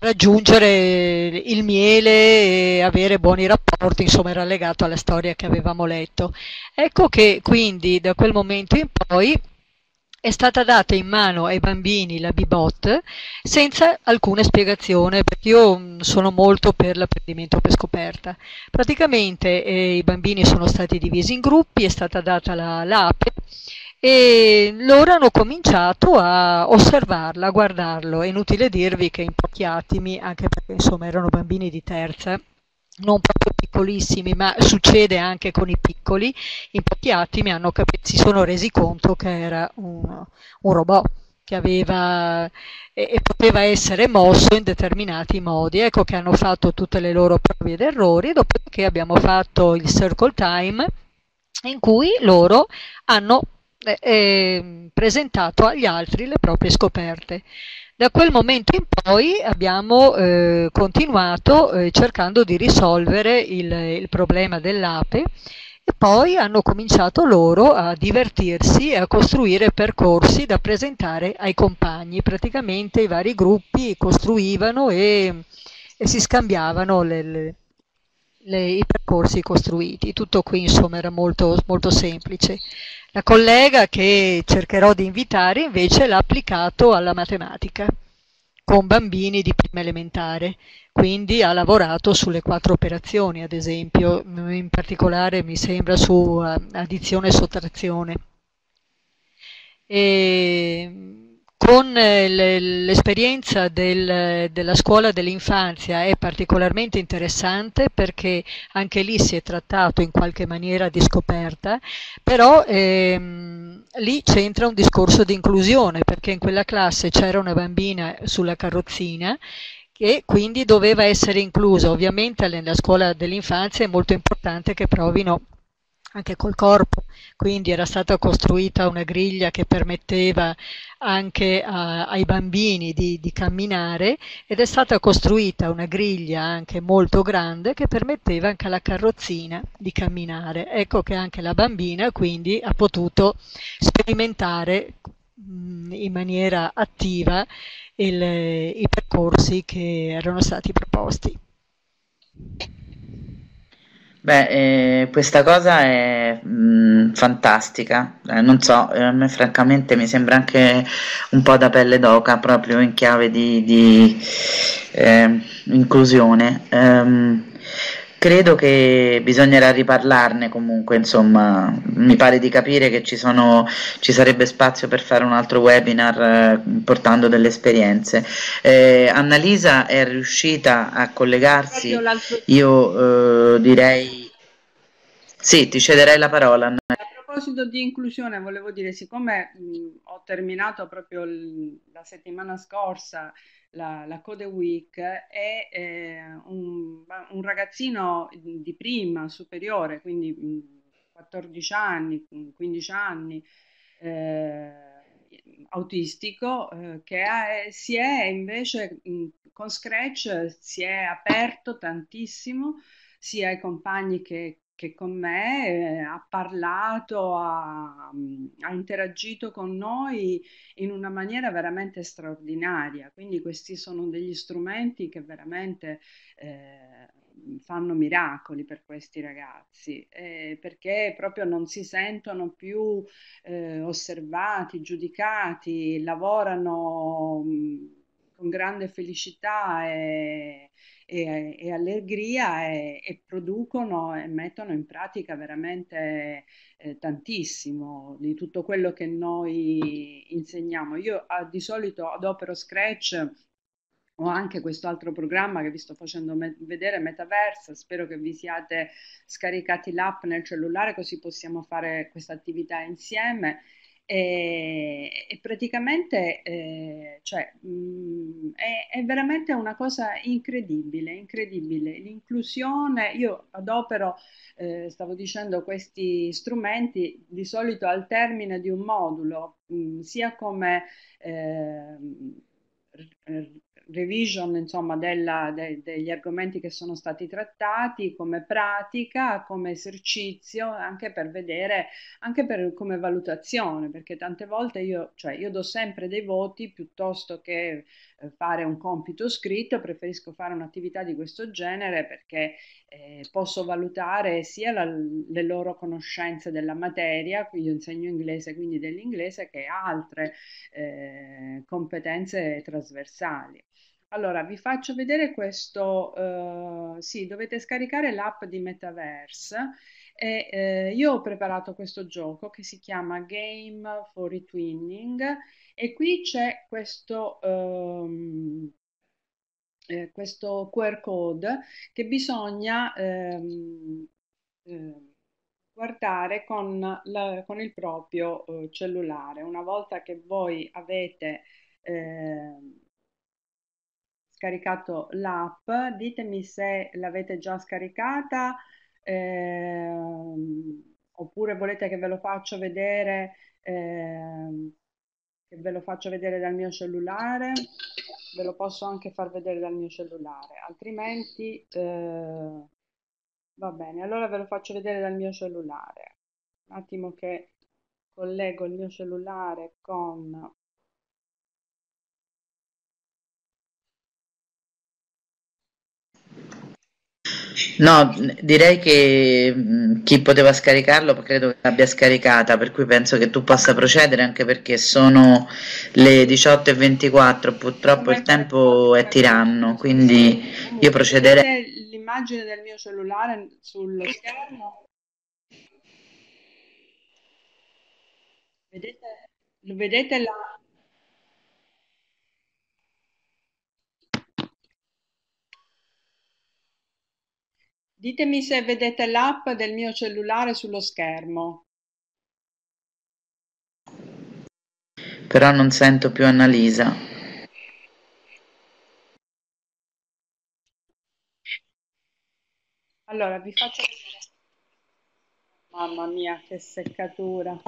raggiungere il miele e avere buoni rapporti, insomma era legato alla storia che avevamo letto. Ecco che quindi da quel momento in poi è stata data in mano ai bambini la Bibot senza alcuna spiegazione, perché io sono molto per l'apprendimento per scoperta. Praticamente eh, i bambini sono stati divisi in gruppi, è stata data la, l'ape e loro hanno cominciato a osservarla, a guardarlo. È inutile dirvi che in pochi attimi, anche perché insomma erano bambini di terza, non proprio piccolissimi, ma succede anche con i piccoli, in pochi attimi capito, si sono resi conto che era un, un robot che aveva e, e, poteva essere mosso in determinati modi. Ecco che hanno fatto tutte le loro prove ed errori, dopodiché abbiamo fatto il circle time in cui loro hanno eh, presentato agli altri le proprie scoperte. Da quel momento in poi abbiamo eh, continuato eh, cercando di risolvere il, il problema dell'ape e poi hanno cominciato loro a divertirsi e a costruire percorsi da presentare ai compagni. Praticamente i vari gruppi costruivano e, e si scambiavano le, le, le, i percorsi costruiti. Tutto qui insomma era molto, molto semplice. La collega che cercherò di invitare invece l'ha applicato alla matematica con bambini di prima elementare, quindi ha lavorato sulle quattro operazioni, ad esempio, in particolare mi sembra su eh, addizione e sottrazione. E con eh, l'esperienza del, della scuola dell'infanzia è particolarmente interessante perché anche lì si è trattato in qualche maniera di scoperta, però ehm, lì c'entra un discorso di inclusione perché in quella classe c'era una bambina sulla carrozzina che quindi doveva essere inclusa. Ovviamente nella scuola dell'infanzia è molto importante che provino anche col corpo, quindi era stata costruita una griglia che permetteva anche a, ai bambini di, di, camminare ed è stata costruita una griglia anche molto grande che permetteva anche alla carrozzina di camminare. Ecco che anche la bambina quindi ha potuto sperimentare mh, in maniera attiva il, i percorsi che erano stati proposti. Beh, eh, questa cosa è mh, mm, fantastica, eh, non so, eh, a me francamente mi sembra anche un po' da pelle d'oca, proprio in chiave di, di eh, inclusione. Um, Credo che bisognerà riparlarne comunque, insomma, mi pare di capire che ci, sono, ci sarebbe spazio per fare un altro webinar eh, portando delle esperienze. Eh, Annalisa è riuscita a collegarsi, io eh, direi... Sì, ti cederei la parola. A proposito di inclusione, volevo dire, siccome mh, ho terminato proprio l- la settimana scorsa la, la Code Week è eh, un, un, ragazzino di prima, superiore, quindi 14 anni, 15 anni, eh, autistico eh, che ha, si è invece mh, con Scratch si è aperto tantissimo sia ai compagni che, che con me, eh, ha parlato, ha, ha, interagito con noi in una maniera veramente straordinaria. Quindi questi sono degli strumenti che veramente eh, fanno miracoli per questi ragazzi, eh, perché proprio non si sentono più eh, osservati, giudicati, lavorano mh, con grande felicità e, e, e allegria e, e, producono e mettono in pratica veramente eh, tantissimo di tutto quello che noi insegniamo. Io ah, di solito adopero Scratch ho anche questo altro programma che vi sto facendo me- vedere, Metaverse, spero che vi siate scaricati l'app nel cellulare così possiamo fare questa attività insieme. E, e praticamente eh, cioè, mh, mm, è, è, veramente una cosa incredibile, incredibile. L'inclusione, io adopero, eh, stavo dicendo, questi strumenti di solito al termine di un modulo, mh, mm, sia come eh, revision insomma, della, de, degli argomenti che sono stati trattati come pratica, come esercizio, anche per vedere, anche per, come valutazione, perché tante volte io, cioè, io do sempre dei voti piuttosto che eh, fare un compito scritto, preferisco fare un'attività di questo genere perché eh, posso valutare sia la, le loro conoscenze della materia, io insegno inglese, quindi dell'inglese, che altre eh, competenze trasversali. Allora, vi faccio vedere questo, uh, sì, dovete scaricare l'app di Metaverse e eh, io ho preparato questo gioco che si chiama Game for Retwinning e qui c'è questo, um, eh, questo QR code che bisogna ehm, eh, guardare con, la, con, il proprio eh, cellulare. Una volta che voi avete ehm, scaricato l'app, ditemi se l'avete già scaricata ehm, oppure volete che ve lo faccio vedere, ehm, che ve lo faccio vedere dal mio cellulare, ve lo posso anche far vedere dal mio cellulare, altrimenti eh, va bene, allora ve lo faccio vedere dal mio cellulare. Un attimo che collego il mio cellulare con No, direi che mh, chi poteva scaricarlo credo che l'abbia scaricata, per cui penso che tu possa procedere anche perché sono le 18.24, purtroppo il tempo è tiranno, quindi io procederei. L'immagine del mio cellulare sullo schermo. Vedete, vedete la, Ditemi se vedete l'app del mio cellulare sullo schermo. Però non sento più Annalisa. Allora, vi faccio vedere. Mamma mia, che seccatura.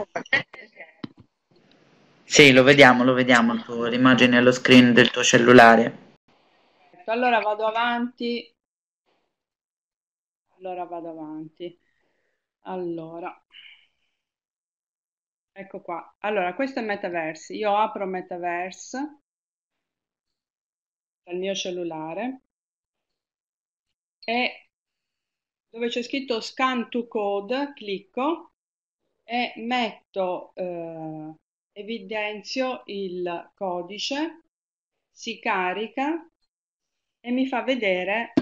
Sì, lo vediamo, lo vediamo, l'immagine allo screen del tuo cellulare. Allora vado avanti allora vado avanti. Allora, ecco qua. Allora, questo è Metaverse. Io apro Metaverse dal mio cellulare e dove c'è scritto Scan to Code, clicco e metto, eh, evidenzio il codice, si carica e mi fa vedere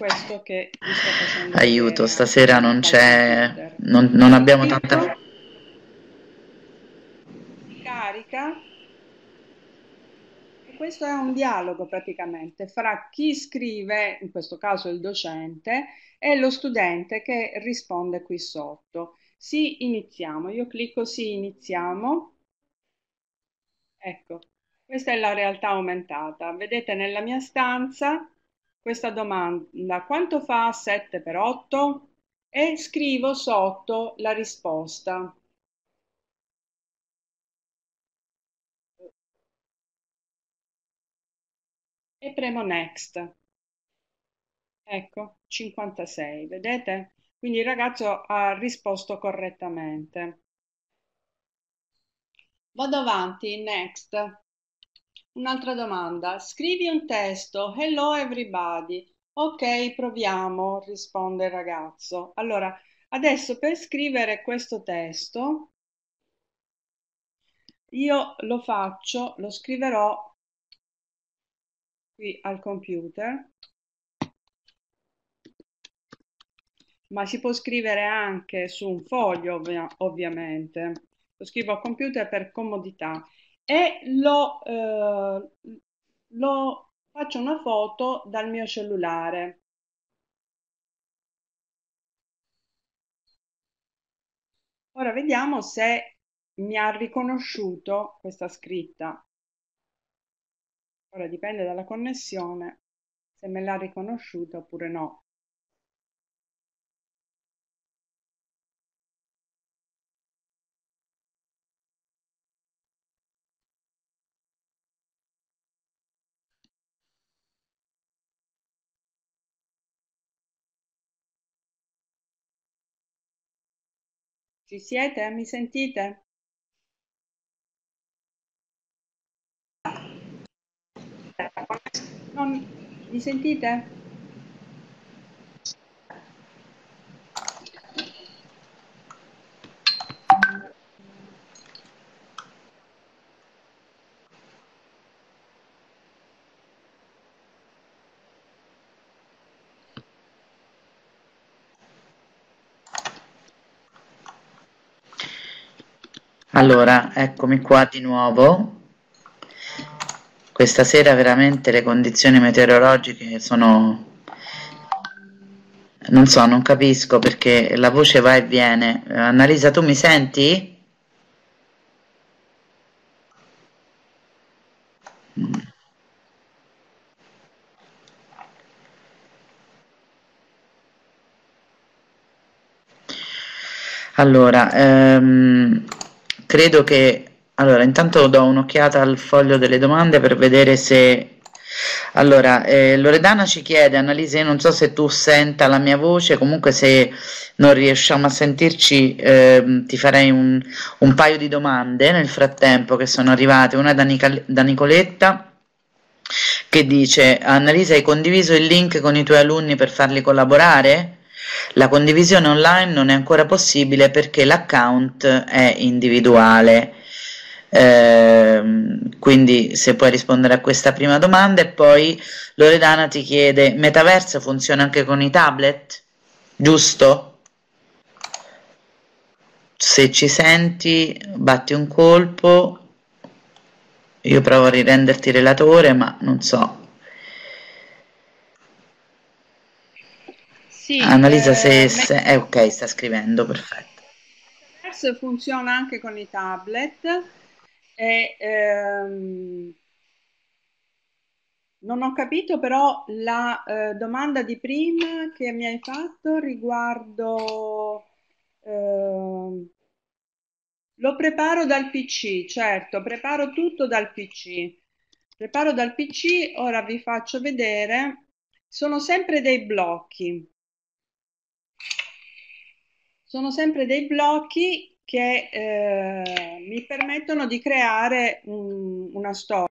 questo che vi sto facendo Aiuto, stasera non c'è, non, non abbiamo tanta... Carica. E questo è un dialogo praticamente fra chi scrive, in questo caso il docente, e lo studente che risponde qui sotto. Sì, iniziamo. Io clicco sì, iniziamo. Ecco, questa è la realtà aumentata. Vedete nella mia stanza questa domanda, quanto fa 7 per 8? E scrivo sotto la risposta. E premo next. Ecco, 56, vedete? Quindi il ragazzo ha risposto correttamente. Vado avanti, next. Un'altra domanda. Scrivi un testo. Hello everybody. Ok, proviamo, risponde il ragazzo. Allora, adesso per scrivere questo testo, io lo faccio, lo scriverò qui al computer. ma si può scrivere anche su un foglio ovvia ovviamente. Lo scrivo al computer per comodità e lo, eh, lo faccio una foto dal mio cellulare. Ora vediamo se mi ha riconosciuto questa scritta. Ora dipende dalla connessione se me l'ha riconosciuta oppure no. Ci siete? Mi sentite? Non... Mi sentite? Allora, eccomi qua di nuovo. Questa sera veramente le condizioni meteorologiche sono... Non so, non capisco perché la voce va e viene. Annalisa, tu mi senti? Allora, ehm, credo che allora intanto do un'occhiata al foglio delle domande per vedere se allora eh, Loredana ci chiede Annalisa io non so se tu senta la mia voce comunque se non riusciamo a sentirci eh, ti farei un, un, paio di domande nel frattempo che sono arrivate una da, Nica, da Nicoletta che dice Annalisa hai condiviso il link con i tuoi alunni per farli collaborare? La condivisione online non è ancora possibile perché l'account è individuale. Eh, quindi se puoi rispondere a questa prima domanda e poi Loredana ti chiede metaverso funziona anche con i tablet giusto? se ci senti batti un colpo io provo a rirenderti relatore ma non so Sì, Annalisa, se, eh, se, è ok, sta scrivendo, perfetto. Metaverse funziona anche con i tablet e ehm, non ho capito però la eh, domanda di prima che mi hai fatto riguardo eh, lo preparo dal PC, certo, preparo tutto dal PC. Preparo dal PC, ora vi faccio vedere, sono sempre dei blocchi. Sono sempre dei blocchi che eh, mi permettono di creare un, una storia.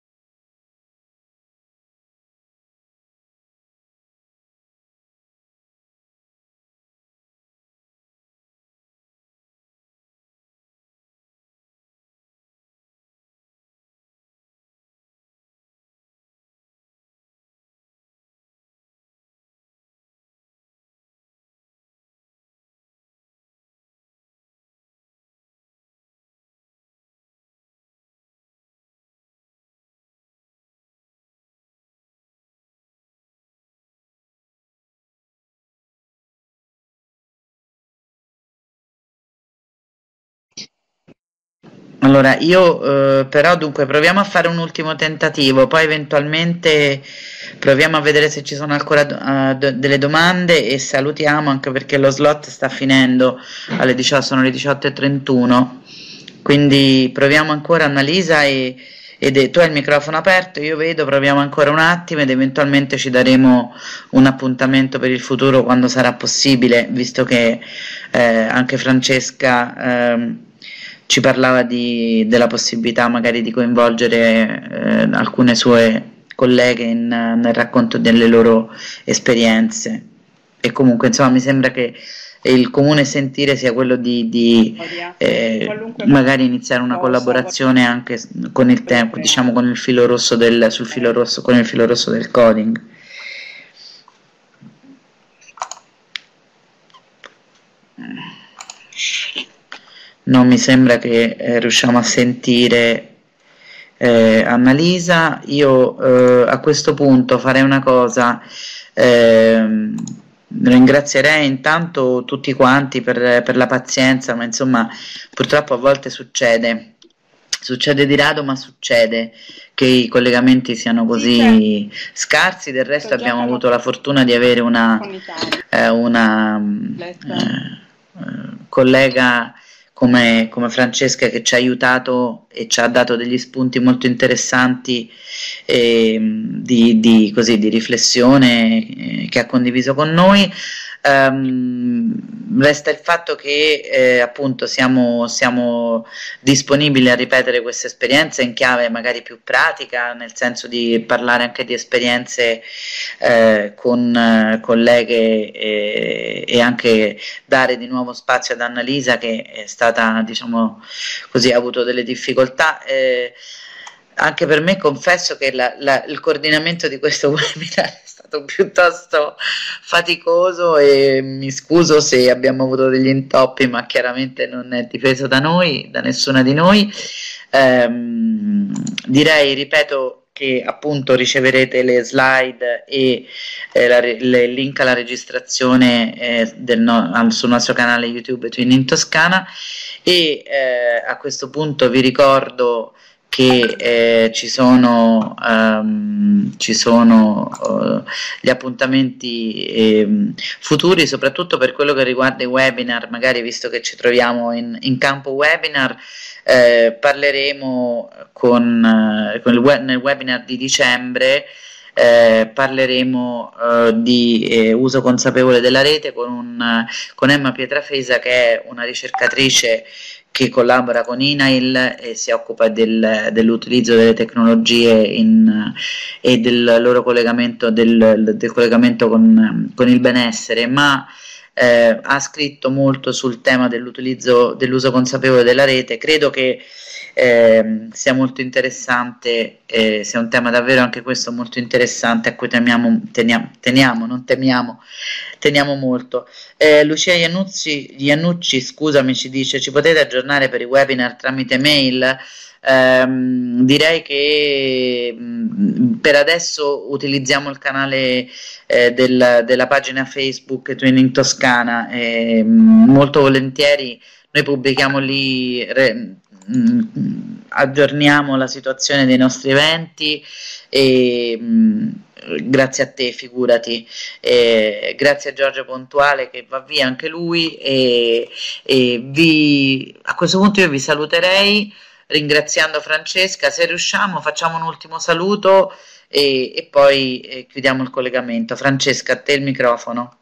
Allora, io eh, però dunque proviamo a fare un ultimo tentativo, poi eventualmente proviamo a vedere se ci sono ancora uh, delle domande e salutiamo anche perché lo slot sta finendo alle 18, sono le 18.31, quindi proviamo ancora Annalisa e, ed tu hai il microfono aperto, io vedo, proviamo ancora un attimo ed eventualmente ci daremo un appuntamento per il futuro quando sarà possibile, visto che eh, anche Francesca eh, ci parlava di, della possibilità magari di coinvolgere eh, alcune sue colleghe in, nel racconto delle loro esperienze. E comunque, insomma, mi sembra che il comune sentire sia quello di, di eh, magari iniziare una collaborazione anche con il tempo, diciamo con il filo rosso del, sul filo rosso, con il filo rosso del coding. Non mi sembra che eh, riusciamo a sentire eh, Annalisa. Io eh, a questo punto farei una cosa. Ehm, ringrazierei intanto tutti quanti per, per, la pazienza, ma insomma purtroppo a volte succede, succede di rado, ma succede che i collegamenti siano così sì, scarsi, del resto abbiamo avuto la fortuna di avere una, eh, una eh, collega come, come, Francesca che ci ha aiutato e ci ha dato degli spunti molto interessanti eh, di, di, così, di, riflessione eh, che ha condiviso con noi. Um, resta il fatto che eh, appunto siamo, siamo, disponibili a ripetere queste esperienze in chiave magari più pratica, nel senso di parlare anche di esperienze eh, con eh, colleghe e, e, anche dare di nuovo spazio ad Annalisa che è stata diciamo così ha avuto delle difficoltà. Eh, anche per me confesso che la, la, il coordinamento di questo *laughs* webinar stato *laughs* piuttosto faticoso e mi scuso se abbiamo avuto degli intoppi, ma chiaramente non è difeso da noi, da nessuna di noi. Ehm, direi, ripeto, che appunto riceverete le slide e eh, la, il link alla registrazione eh, no, sul nostro canale YouTube Twin in Toscana e eh, a questo punto vi ricordo che eh, ci sono, um, ci sono uh, gli appuntamenti eh, futuri, soprattutto per quello che riguarda i webinar, magari visto che ci troviamo in, in campo webinar, eh, parleremo con, uh, con web, nel webinar di dicembre. Eh, parleremo uh, di eh, uso consapevole della rete con, un, con Emma Pietrafesa che è una ricercatrice che collabora con INAIL e si occupa del, dell'utilizzo delle tecnologie in, e del loro collegamento, del, del collegamento con, con, il benessere, ma eh, ha scritto molto sul tema dell'uso consapevole della rete. Credo che eh, sia molto interessante, eh, sia un tema davvero anche questo molto interessante a cui temiamo, teniamo, teniamo non temiamo, teniamo molto. Eh, Lucia Iannucci, Iannucci, scusami, ci dice, ci potete aggiornare per i webinar tramite mail? Um, direi che um, per adesso utilizziamo il canale eh, del, della pagina Facebook Twinning Toscana e um, molto volentieri noi pubblichiamo lì re, mh, aggiorniamo la situazione dei nostri eventi e mh, grazie a te, figurati, eh, grazie a Giorgio Pontuale che va via anche lui e, e vi, a questo punto io vi saluterei ringraziando Francesca, se riusciamo facciamo un ultimo saluto e, e poi eh, chiudiamo il collegamento. Francesca, a te il microfono.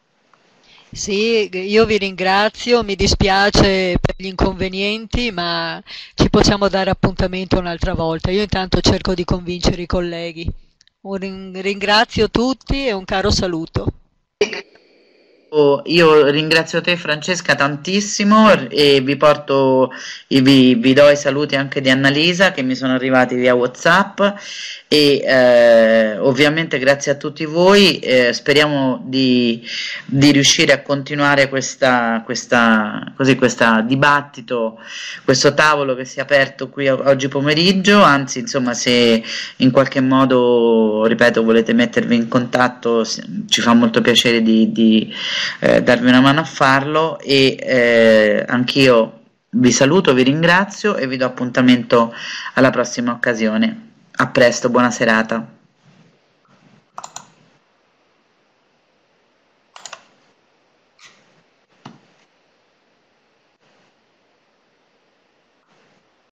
Sì, io vi ringrazio, mi dispiace per gli inconvenienti, ma ci possiamo dare appuntamento un'altra volta. Io intanto cerco di convincere i colleghi. Un ringrazio tutti e un caro saluto. Io ringrazio te Francesca tantissimo e vi porto, vi, vi do i saluti anche di Annalisa che mi sono arrivati via Whatsapp. E eh, ovviamente grazie a tutti voi, eh, speriamo di, di, riuscire a continuare questa, questa, così, questa dibattito, questo tavolo che si è aperto qui oggi pomeriggio, anzi insomma se in qualche modo, ripeto, volete mettervi in contatto ci fa molto piacere di, di eh, darvi una mano a farlo e eh, anch'io vi saluto, vi ringrazio e vi do appuntamento alla prossima occasione. A presto, buona serata.